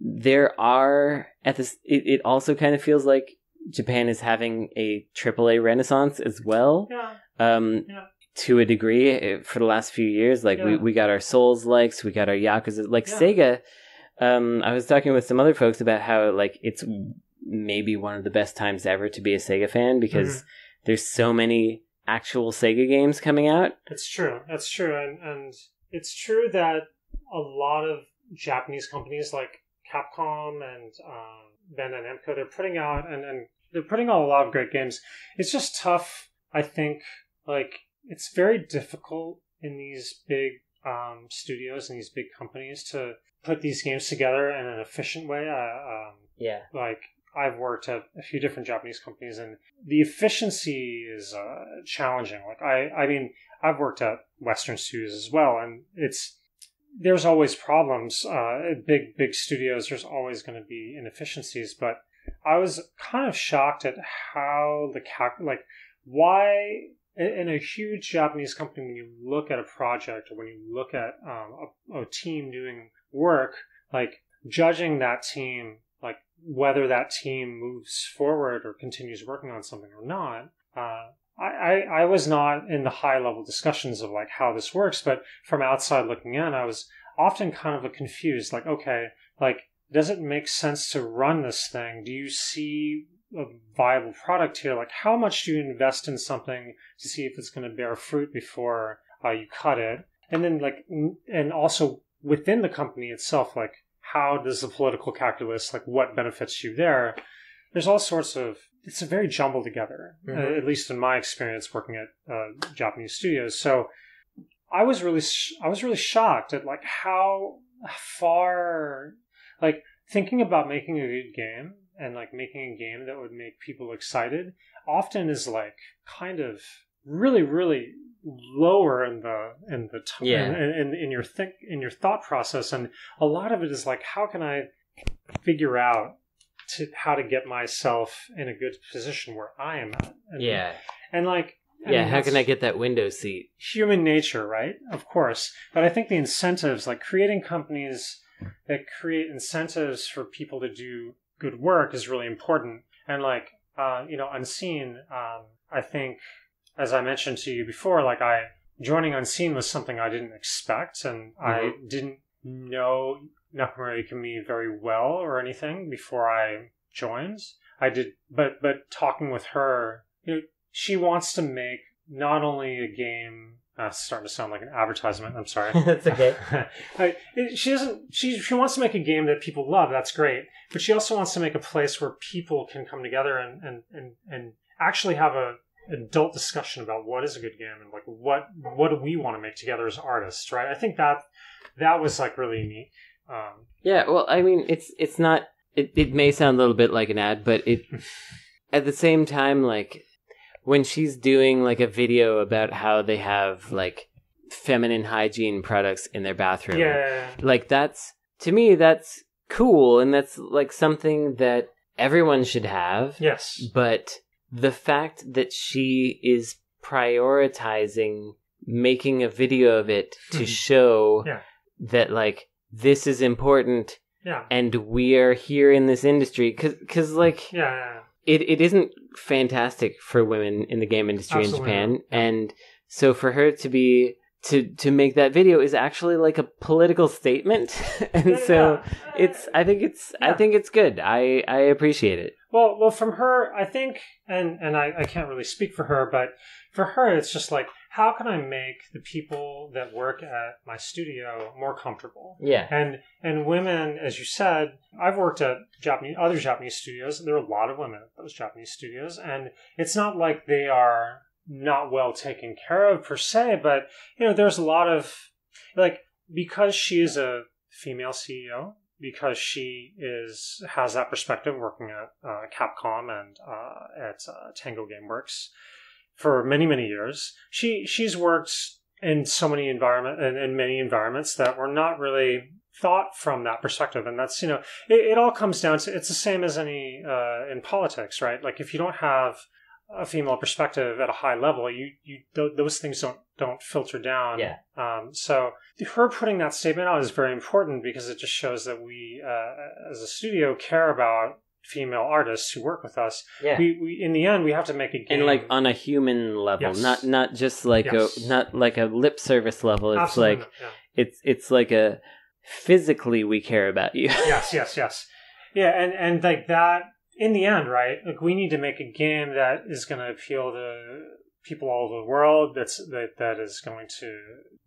there are at this, it, it also kind of feels like Japan is having a AAA renaissance as well. yeah. Um, Yeah. to a degree eh, for the last few years. Like we, we got our Souls likes, we got our Yakuza. Like Yeah. Sega, um, I was talking with some other folks about how like it's maybe one of the best times ever to be a Sega fan because Mm-hmm. there's so many actual Sega games coming out. It's true. That's true, and and it's true that a lot of Japanese companies like Capcom and um, Bandai Namco they're putting out and and they're putting out a lot of great games. It's just tough. I think like it's very difficult in these big um, studios and these big companies to put these games together in an efficient way. Uh, um, Yeah. like I've worked at a few different Japanese companies, and the efficiency is uh, challenging. Like I, I mean, I've worked at Western studios as well, and it's there's always problems. Uh, big big studios, there's always going to be inefficiencies. But I was kind of shocked at how the calc like why in a huge Japanese company when you look at a project or when you look at um, a, a team doing work, like judging that team, whether that team moves forward or continues working on something or not. Uh, I, I, was not in the high level discussions of like how this works, but from outside looking in, I was often kind of a confused, like, okay, like does it make sense to run this thing? Do you see a viable product here? Like, how much do you invest in something to see if it's going to bear fruit before uh, you cut it? And then, like, and also within the company itself, like, how does the political calculus, like, what benefits you there? There's all sorts of. It's a very jumbled together, Mhm. uh, at least in my experience working at uh, Japanese studios. So, I was really, sh- I was really shocked at like how far, like thinking about making a good game and like making a game that would make people excited often is like kind of really really lower in the in the time Yeah. in, in, in your think in your thought process and a lot of it is like how can i figure out to how to get myself in a good position where i am at and, Yeah. and like I Yeah, mean, how can I get that window seat? human nature, right? Of course. But I think the incentives, like creating companies that create incentives for people to do good work is really important. And like, uh, you know, Unseen, um, I think, as I mentioned to you before, like I, joining Unseen was something I didn't expect and I didn't know Nakamura Ikumi very well or anything before I joined. I did, but, but talking with her, you know, she wants to make not only a game. Uh, starting to sound like an advertisement. I'm sorry. That's okay. I, it- she doesn't. She she wants to make a game that people love. That's great. But she also wants to make a place where people can come together and and and, and actually have a adult discussion about what is a good game and like what what do we want to make together as artists. Right. I think that that was like really neat. Um, Yeah, well, I mean, it's it's not. It it may sound a little bit like an ad, but it at the same time, like when she's doing like a video about how they have like feminine hygiene products in their bathroom, yeah. like that's to me that's cool, and that's like something that everyone should have. Yes. But the fact that she is prioritizing making a video of it to Mhm. show Yeah. that like this is important Yeah. and we are here in this industry because like Yeah. yeah. it, it isn't fantastic for women in the game industry Absolutely in japan and so for her to be to to make that video is actually like a political statement and Yeah, so yeah. it's i think it's i think it's good i i appreciate it Well, well, from her, I think, and and I, I can't really speak for her, but for her, it's just like, how can I make the people that work at my studio more comfortable? yeah And and women, as you said, I've worked at Japanese other Japanese studios. There are a lot of women at those Japanese studios, and it's not like they are not well taken care of per se, but you know, there's a lot of like because she is a female CEO, because she is has that perspective working at uh, Capcom and uh, at uh, Tango GameWorks for many many years. She she's worked in so many environment and in many environments that were not really thought from that perspective and that's you know it, it all comes down to it's the same as any uh, in politics right like if you don't have a female perspective at a high level you you th- those things don't don't filter down Yeah. um, so her putting that statement out is very important because it just shows that we uh, as a studio care about female artists who work with us yeah we, we in the end we have to make a game and like on a human level Yes. not not just like Yes. a not like a lip service level it's Absolutely like yeah. it's it's like a physically we care about you yes, yes, yes. Yeah, and and like that in the end, right? Like we need to make a game that is going to appeal to people all over the world. That's that that is going to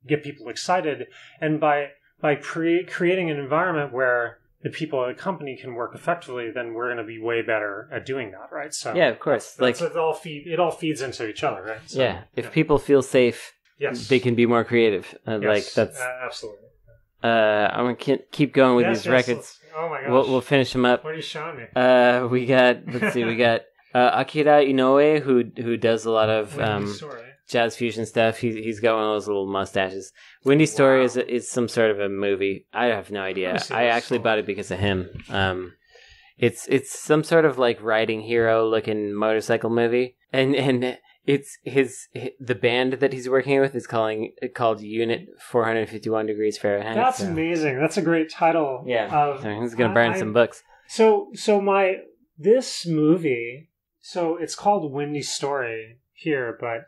get people excited, and by by cre- creating an environment where the people at the company can work effectively, then we're going to be way better at doing that, right? So yeah of course that's, like it all feed it all feeds into each other, right? So, yeah if people feel safe yes, they can be more creative uh, Yes, like that's uh, absolutely. uh i'm gonna keep going with Yes, these records Oh my gosh! we'll, we'll finish him up what are you showing me? uh we got let's see we got uh, akira inoue who who does a lot of um Story. jazz fusion stuff. He's he's got one of those little mustaches. Windy Story Wow. is is some sort of a movie. I have no idea. I actually bought it because of him. Um, it's it's some sort of like riding hero looking motorcycle movie, and and it's his, the band that he's working with is calling called Unit Four Hundred Fifty One Degrees Fahrenheit. That's so- amazing. That's a great title. Yeah. Of, So he's gonna burn I- some books. So so my this movie. So it's called Windy Story here, but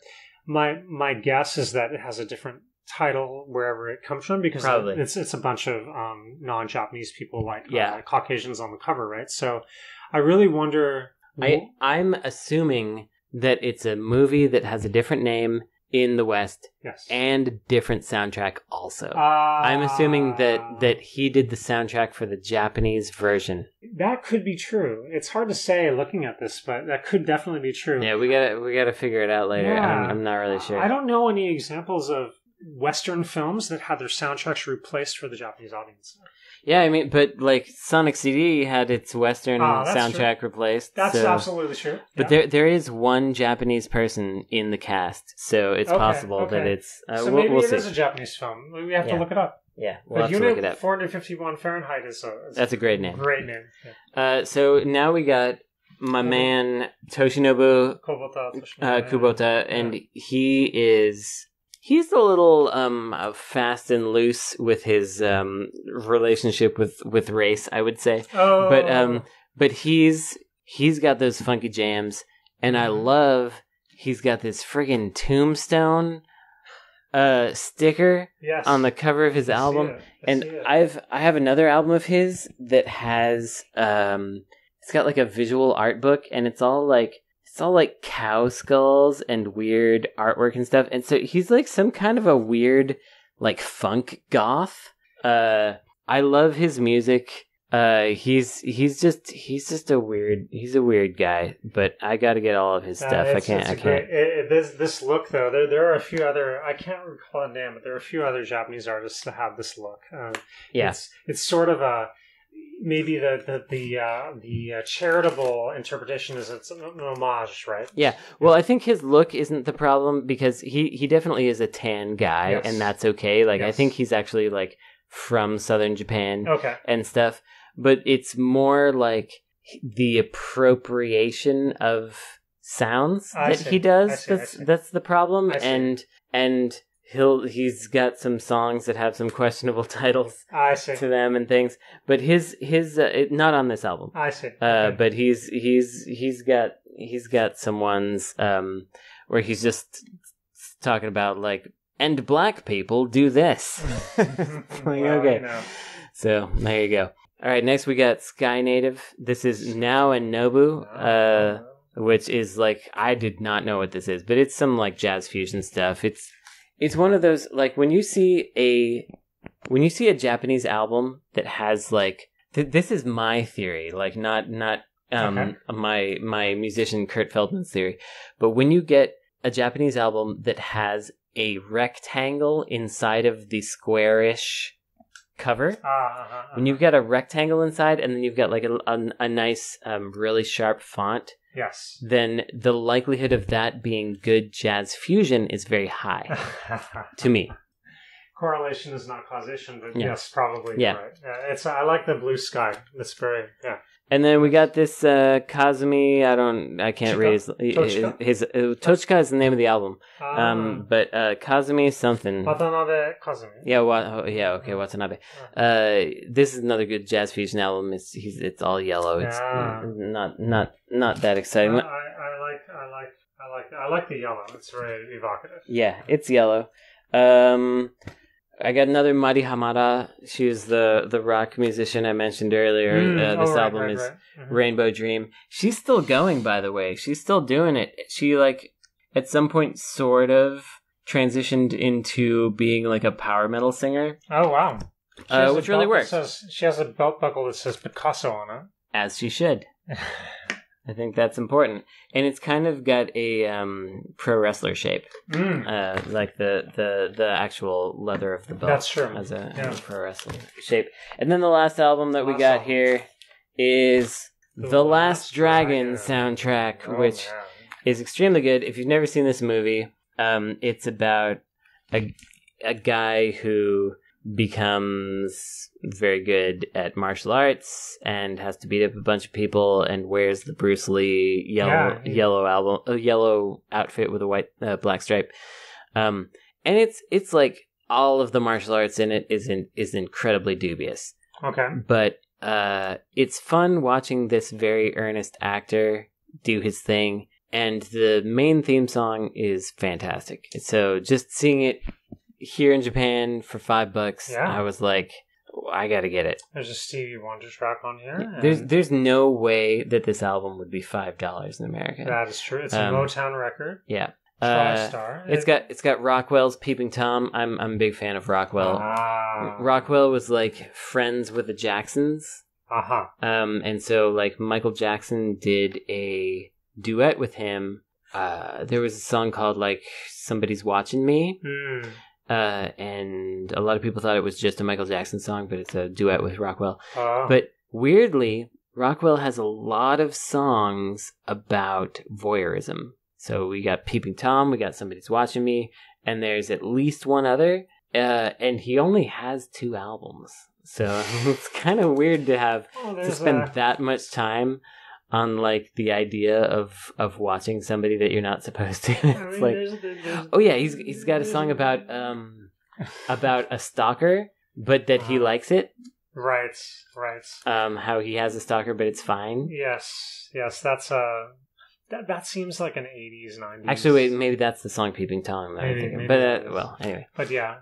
my my guess is that it has a different title wherever it comes from because Probably. it's it's a bunch of um, non-Japanese people like Yeah. uh, Caucasians on the cover, right? So I really wonder. I I'm assuming that it's a movie that has a different name in the West yes, and different soundtrack also. uh, I'm assuming that that he did the soundtrack for the Japanese version. that could be true. It's hard to say looking at this, but that could definitely be true. Yeah, we gotta we gotta figure it out later. Yeah. I'm, I'm not really sure. I don't know any examples of Western films that had their soundtracks replaced for the Japanese audience. Yeah, I mean, but like Sonic CD had its Western Ah, that's soundtrack replaced. That's so- absolutely true. But Yeah. there there is one Japanese person in the cast, so it's Okay, possible that okay. it's. Uh, so we'll, maybe we'll it see. is a Japanese film. We have Yeah. to look it up. Yeah, we'll but have to look it Unit up. 451 Fahrenheit is a, is That's a great name. great name. Yeah. Uh, so now we got my man Toshinobu Kubota. uh, Kubota, and he is he's a little um uh, fast and loose with his um relationship with with race, I would say. Oh, But um, but he's he's got those funky jams, and I Mhm. love he's got this friggin' tombstone uh sticker yes. on the cover of his I album and. I've I have another album of his that has um it's got like a visual art book and it's all like it's all like cow skulls and weird artwork and stuff and so he's like some kind of a weird like funk goth uh I love his music uh he's he's just he's just a weird he's a weird guy but I got to get all of his Uh, stuff I can't I a can't great- it- this this look though, there there are a few other. I can't recall the name, but there are a few other Japanese artists that have this look. Uh, yeah It's, it's sort of a maybe the the the uh, the uh, charitable interpretation is it's an homage, right? Yeah, well, I think his look isn't the problem because he he definitely is a tan guy, Yes. and that's okay. Like I think he's actually like from southern Japan Okay. and stuff, but it's more like the appropriation of sounds I that see. he does. See, that's that's the problem, and and he'll he's got some songs that have some questionable titles I see. to them and things, but his his uh, it, not on this album. I see. Uh, Okay. but he's he's he's got he's got some ones um, where he's just talking about like and black people do this. Like, Well, okay, so there you go. All right, next we got Sky Native. This is Now and Nobu, uh, which is like I did not know what this is, but it's some like jazz fusion stuff. It's it's one of those like when you see a when you see a Japanese album that has like th- this is my theory, like not not um Okay. my my musician Kurt Feldman's theory, but when you get a Japanese album that has a rectangle inside of the squarish cover, Ah, uh-huh, when you've got a rectangle inside and then you've got like a, a, a nice um, really sharp font yes. then the likelihood of that being good jazz fusion is very high to me Correlation is not causation, but Yeah. yes, probably. Yeah. Right. Yeah, it's. I like the blue sky. It's very. Yeah. And then we got this uh, Kazumi. I don't. I can't read his. Tochika? His, his uh, Tochika is the name of the album. Ah, Um, but uh, Kazumi something. Watanabe Kazumi. Yeah. Wa- oh, yeah. Okay. Watanabe. Uh, this is another good jazz fusion album. It's he's, it's all yellow. It's not not not that exciting. I, I like. I like. I like. I like the yellow. It's very evocative. Yeah, it's yellow. Um, I got another Mari Hamada. She's the the rock musician I mentioned earlier. Mm, uh, this oh, album right, is right. Mhm. Rainbow Dream. She's still going, by the way. She's still doing it. She like at some point sort of transitioned into being like a power metal singer, Oh wow. Uh, which really works Says, she has a belt buckle that says Picasso on it, as she should. I think that's important, and it's kind of got a um, pro wrestler shape. mm. uh, like the, the the actual leather of the belt. That's true. As a, Yeah. as a pro wrestling shape. And then the last album that we got album. here is The the, Last, Last Dragon, Dragon. soundtrack, Oh, which man. is extremely good. If you've never seen this movie, um, it's about a a guy who becomes very good at martial arts and has to beat up a bunch of people and wears the Bruce Lee yellow Yeah, yellow album a yellow outfit with a white uh, black stripe. Um, and it's it's like all of the martial arts in it is in, is incredibly dubious Okay. but uh, it's fun watching this very earnest actor do his thing and the main theme song is fantastic so just seeing it here in Japan for five bucks. Yeah. I was like, I gotta get it. There's a Stevie Wonder track on here. There's and there's no way that this album would be five dollars in America. that is true. It's a Um, Motown record. yeah. Uh, star. it's got it's got Rockwell's Peeping Tom. I'm I'm a big fan of Rockwell. Ah. Rockwell was like friends with the Jacksons. Uh huh. Um, and so like Michael Jackson did a duet with him. Uh, there was a song called like Somebody's Watching Me. Mm. Uh, and a lot of people thought it was just a Michael Jackson song, but it's a duet with Rockwell. Oh. But weirdly, Rockwell has a lot of songs about voyeurism. So we got Peeping Tom, we got Somebody's Watching Me, and there's at least one other. Uh, and he only has two albums. So it's kind of weird to have Oh, to spend a- that much time on like the idea of of watching somebody that you're not supposed to. I mean, like there's- there's- Oh yeah, he's he's got a song about um about a stalker, but that he Uh-huh. likes it. Right, right. Um, how he has a stalker, but it's fine. Yes, yes. That's a that. That seems like an '80s, '90s. Actually, wait, maybe that's the song "Peeping Tom." That Maybe- maybe But uh, well, anyway. But yeah,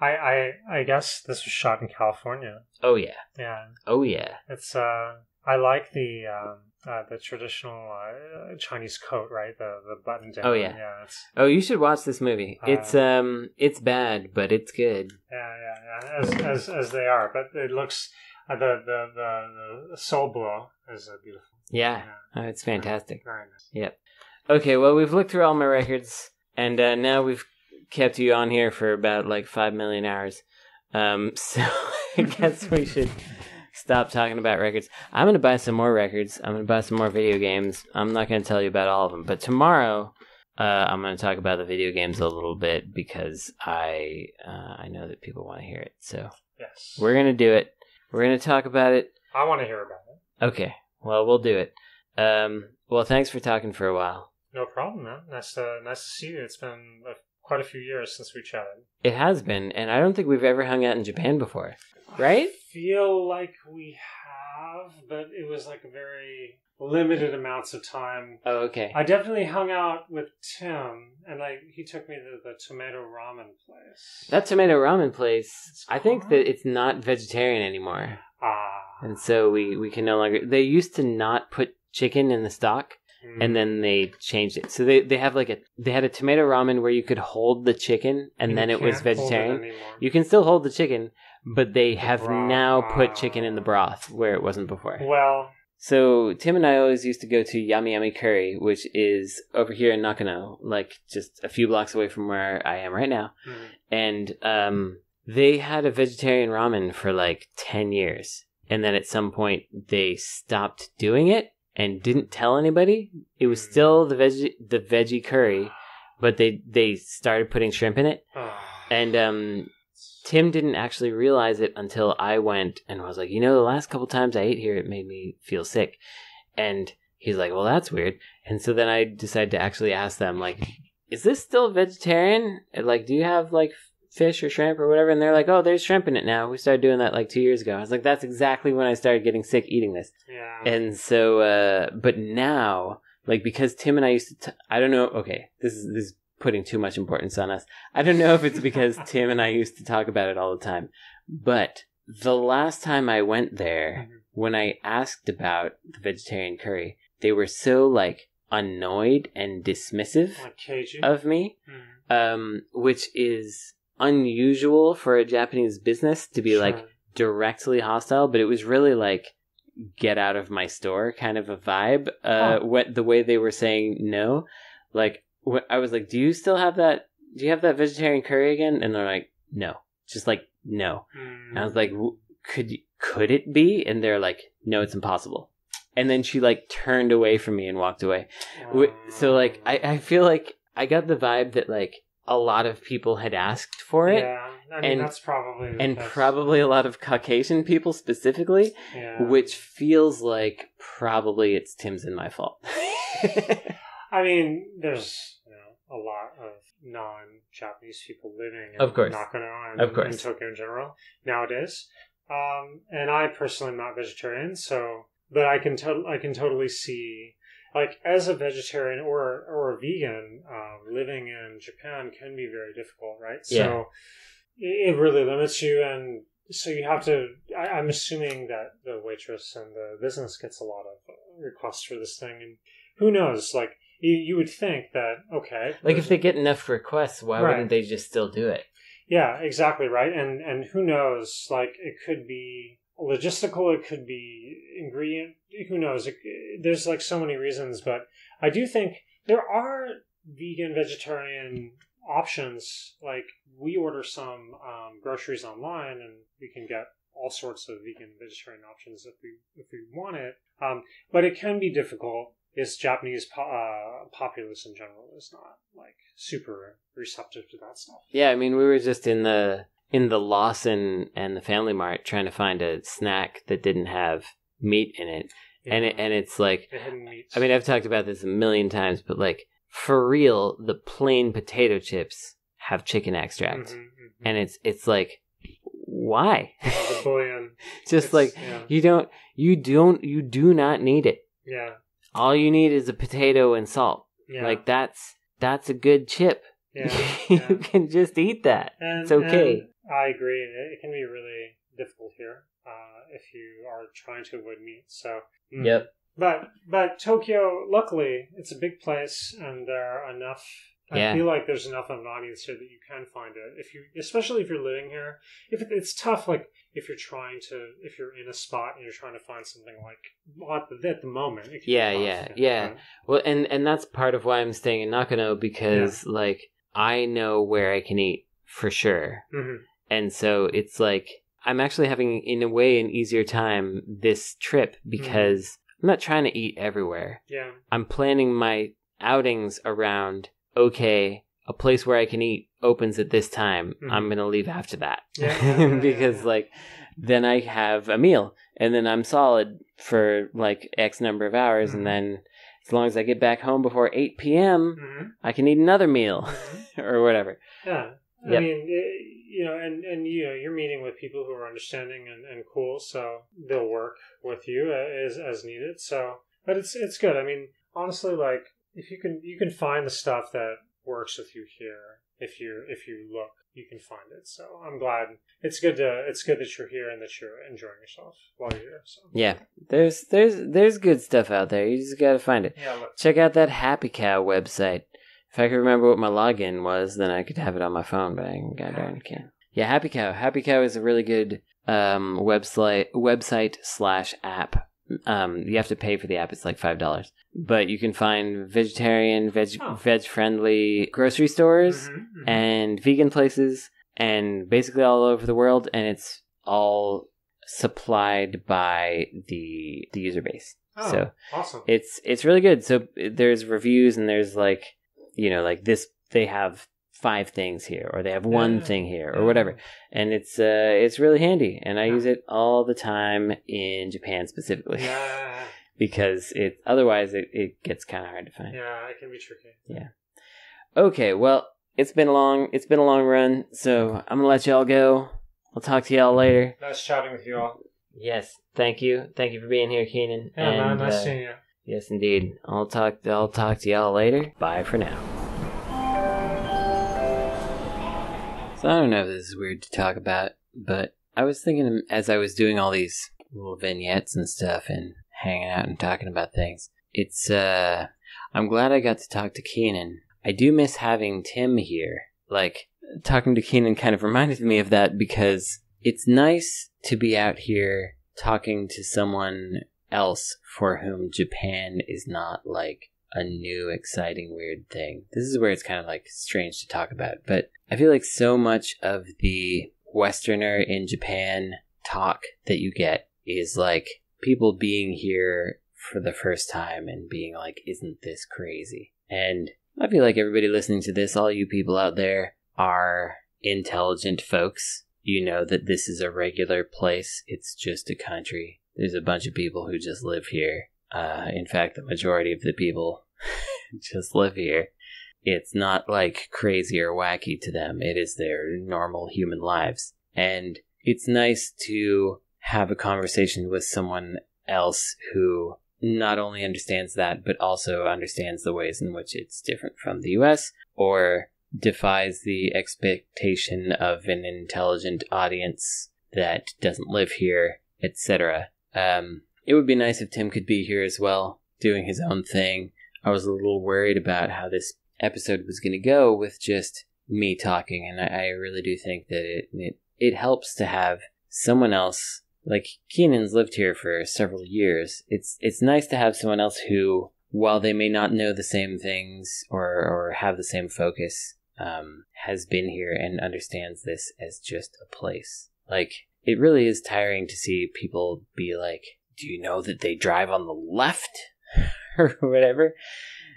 I, I, I guess this was shot in California. Oh yeah, Yeah, oh yeah. it's. uh I like the um, uh, the traditional uh, Chinese coat, right? The the button down. Oh, yeah. yeah. Oh, you should watch this movie. Uh, it's um, it's bad, but it's good. yeah, yeah, yeah. As as as they are, but it looks uh, the the the the soul blow is uh, beautiful. Yeah, Yeah, oh, it's fantastic. very nice. Okay, well, we've looked through all my records, and uh, now we've kept you on here for about like five million hours. Um, so I guess we should stop talking about records. I'm gonna buy some more records. I'm gonna buy some more video games. I'm not gonna tell you about all of them, but tomorrow. Uh, I'm going to talk about the video games a little bit because I uh, I know that people want to hear it. So Yes, we're going to do it. We're going to talk about it. I want to hear about it. Okay. Well, we'll do it. Um, well, thanks for talking for a while. No problem, man. Nice to nice to see you. It's been uh, quite a few years since we chatted. It has been, and I don't think we've ever hung out in Japan before, right? I feel like we have, but it was like a very limited amounts of time. Oh, okay. I definitely hung out with Tim, and like he took me to the tomato ramen place. That tomato ramen place, I think that it's not vegetarian anymore, ah, and so we we can no longer. They used to not put chicken in the stock, mm. and then they changed it. So they they have like a they had a tomato ramen where you could hold the chicken, and You then it was can't it vegetarian. You can still hold the chicken, but they have broth. now put chicken in the broth where it wasn't before. well, So Tim and I always used to go to Yummy Yummy Curry, which is over here in Nakano, like just a few blocks away from where I am right now. mm, And um, they had a vegetarian ramen for like ten years, and then at some point they stopped doing it and didn't tell anybody. It was Mm. still the veggie the veggie curry, but they they started putting shrimp in it, and um, Tim didn't actually realize it until I went and was like, you know, the last couple times I ate here, it made me feel sick. And he's like, well, that's weird. And so then I decided to actually ask them, like, is this still vegetarian? Like, do you have like fish or shrimp or whatever? And they're like, oh, there's shrimp in it now. We started doing that like two years ago. I was like, that's exactly when I started getting sick eating this. yeah, And so, uh, but now, like, because Tim and I used to, t- I don't know, okay, this is, this is putting too much importance on us. I don't know if it's because Tim and I used to talk about it all the time, but the last time I went there, Mhm. when I asked about the vegetarian curry, they were so, like, annoyed and dismissive of me, Mm, um, which is unusual for a Japanese business to be like, directly hostile, but it was really like get out of my store kind of a vibe. Uh, Huh. what the way they were saying no, like I was like, "Do you still have that? Do you have that vegetarian curry again?" And they're like, "No," just like no. Mm, And I was like, "W- "Could could it be?" And they're like, "No, it's impossible." And then she like turned away from me and walked away. So like I I feel like I got the vibe that like a lot of people had asked for it. yeah, I mean and- that's probably And best- probably a lot of Caucasian people specifically, yeah. which feels like probably it's Tim's and my fault. I mean, there's a lot of non-Japanese people living in Of course. Nakano and Of course. in Tokyo in general nowadays. Um, and I personally am not vegetarian, so but I can to- I can totally see. like as a vegetarian or or a vegan, um, living in Japan can be very difficult, right? Yeah. So it really limits you, and so you have to. I, I'm assuming that the waitress and the business gets a lot of requests for this thing, and who knows? Like you, you would think that okay, Like if they get enough requests, why Right. wouldn't they just still do it? Yeah, exactly right. And and who knows? Like it could be logistical. It could be ingredient. Who knows? It, there's like so many reasons, but I do think there are vegan, vegetarian options. Like we order some um, groceries online, and we can get all sorts of vegan, vegetarian options if we if we want it. Um, but it can be difficult. Is Japanese po- uh, populace in general is not like super receptive to that stuff. Yeah, I mean, we were just in the in the Lawson and the Family Mart trying to find a snack that didn't have meat in it, and it, and it's like, meats. I mean, I've talked about this a million times, but like for real, the plain potato chips have chicken extract, Mhm, mhm. and it's it's like, why? bouillon. just It's- like yeah, you don't you don't you do not need it. yeah, All you need is a potato and salt. yeah. Like that's that's a good chip. yeah, you yeah. can just eat that. And, It's okay. I agree. It can be really difficult here uh, if you are trying to avoid meat. So mm. Yep. But but Tokyo, luckily, it's a big place, and there are enough. I feel like there's enough of an audience here that you can find it. If you, especially if you're living here, if it, it's tough, like if you're trying to, if you're in a spot and you're trying to find something like at the, at the moment. Yeah, yeah, yeah. But- Well, and and that's part of why I'm staying in Nakano because like I know where I can eat for sure, Mhm. and so it's like I'm actually having in a way an easier time this trip Mm-hmm. because I'm not trying to eat everywhere. Yeah. I'm planning my outings around okay, a place where I can eat opens at this time. Mhm. I'm gonna leave after that Yeah, because like then I have a meal and then I'm solid for like X number of hours Mhm. and then as long as I get back home before 8 p.m., Mhm. I can eat another meal Mhm. or whatever. Yeah. I Yep. mean, it, you know, and, and you know, you're meeting with people who are understanding and, and cool, so they'll work with you as as needed. So, but it's it's good. I mean, honestly, like if you can you can find the stuff that works with you here. If you if you look, you can find it. So I'm glad. It's good to it's good that you're here and that you're enjoying yourself while you're here. So Yeah, there's there's there's good stuff out there. You just gotta find it. yeah, look. Check out that Happy Cow website. If I could remember what my login was, then I could have it on my phone, but I god darn can't. Yeah, Happy Cow. Happy Cow is a really good um, website website slash app. Um, you have to pay for the app; it's like five dollars. But you can find vegetarian, veg Oh. veg friendly grocery stores Mhm, mhm. and vegan places, and basically all over the world, and it's all supplied by the the user base. oh, so awesome. it's it's really good. So there's reviews and there's like you know like this they have five things here or they have one Yeah. thing here or Yeah. whatever and it's uh it's really handy and I Yeah. use it all the time in Japan specifically because it otherwise it, it gets kind of hard to find. yeah, it can be tricky. Yeah. Okay, well it's been a long it's been a long run so I'm gonna let y'all go. I'll talk to y'all later. Nice chatting with you all. Yes, thank you, thank you for being here, Kenan. Yeah, man, nice uh, seeing you. Yes, indeed. I'll talk. I'll talk to y'all later. Bye for now. I don't know if this is weird to talk about, but I was thinking as I was doing all these little vignettes and stuff and hanging out and talking about things. It's uh, I'm glad I got to talk to Kenan. I do miss having Tim here. Like talking to Kenan kind of reminded me of that because it's nice to be out here talking to someone else for whom Japan is not like a new, exciting, weird thing. This is where it's kind of like strange to talk about, but I feel like so much of the Westerner in Japan talk that you get is like people being here for the first time and being like, isn't this crazy? And I feel like everybody listening to this, all you people out there, are intelligent folks. You know that this is a regular place, it's just a country. There's a bunch of people who just live here. Uh, in fact, the majority of the people just live here. It's not like crazy or wacky to them, it is their normal human lives. And it's nice to have a conversation with someone else who not only understands that, but also understands the ways in which it's different from the US or defies the expectation of an intelligent audience that doesn't live here, etc. Um, it would be nice if Tim could be here as well, doing his own thing. I was a little worried about how this episode was going to go with just me talking, and I, I really do think that it, it it helps to have someone else like Kenan's lived here for several years. It's it's nice to have someone else who, while they may not know the same things or or have the same focus, um, has been here and understands this as just a place. Like it really is tiring to see people be like, "Do you know that they drive on the left?" or whatever.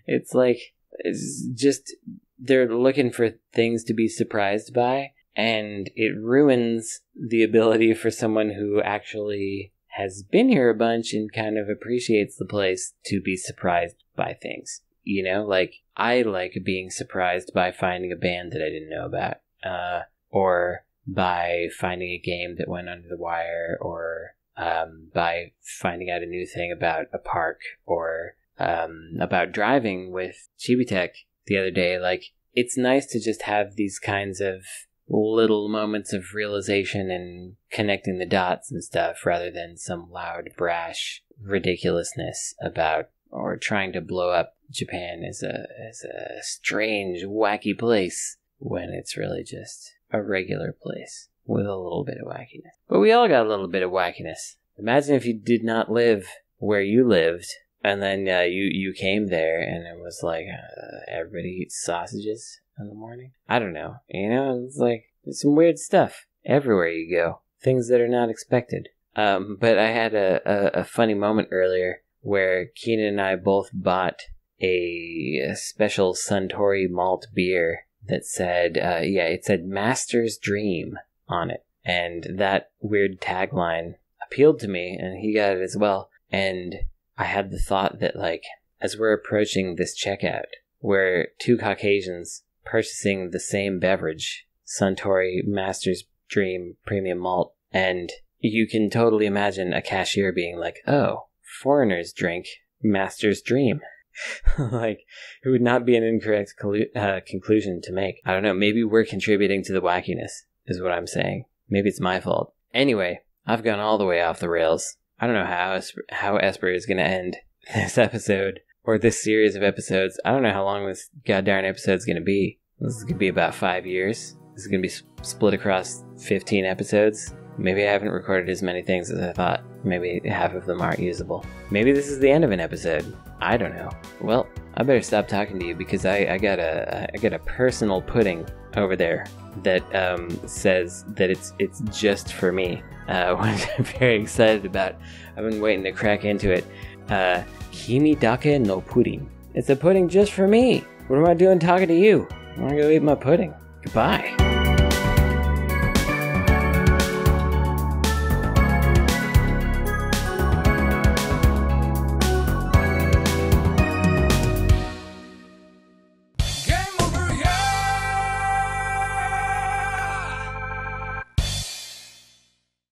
It's like it's just they're looking for things to be surprised by and it ruins the ability for someone who actually has been here a bunch and kind of appreciates the place to be surprised by things. You know, like I like being surprised by finding a band that I didn't know about, uh, or by finding a game that went under the wire, or um, by finding out a new thing about a park, or um, about driving with Chibi-Tech the other day. Like, it's nice to just have these kinds of little moments of realization and connecting the dots and stuff rather than some loud, brash ridiculousness about or trying to blow up Japan as a as a strange, wacky place when it's really just a regular place with a little bit of wackiness. But we all got a little bit of wackiness. Imagine if you did not live where you lived and then uh, you you came there and it was like uh, everybody eats sausages in the morning. I don't know. You know, it's like there's some weird stuff everywhere you go. Things that are not expected. Um, but I had a, a, a funny moment earlier where Kenan and I both bought a, a special Suntory malt beer that said, uh, yeah, it said Master's Dream on it. And that weird tagline appealed to me, and he got it as well. And I had the thought that, like, as we're approaching this checkout, where two Caucasians purchasing the same beverage, Suntory Master's Dream Premium Malt, and you can totally imagine a cashier being like, "Oh, foreigners drink Master's Dream." like, it would not be an incorrect collu- uh, conclusion to make. I don't know. Maybe we're contributing to the wackiness, is what I'm saying. Maybe it's my fault. Anyway, I've gone all the way off the rails. I don't know how how Esper is going to end this episode or this series of episodes. I don't know how long this goddamn episode is going to be. This is going to be about five years. This is going to be split across 15 episodes. Maybe I haven't recorded as many things as I thought. Maybe half of them aren't usable. Maybe this is the end of an episode. I don't know. Well, I better stop talking to you because I, I got a I got a personal pudding over there that um, says that it's it's just for me, uh, which I'm very excited about. I've been waiting to crack into it. Uh, Kimi Dake no pudding. It's a pudding just for me. What am I doing talking to you? I'm gonna go eat my pudding. Goodbye.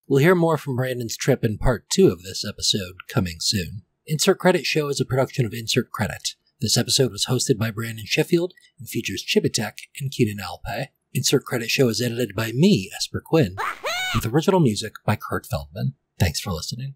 We'll hear more from Brandon's trip in part two of this episode coming soon. Insert Credit Show is a production of Insert Credit. This episode was hosted by Brandon Sheffield and features Chibi-Tech and Kenan Alpay. Insert Credit Show is edited by me, Esper Quinn, with original music by Kurt Feldman. Thanks for listening.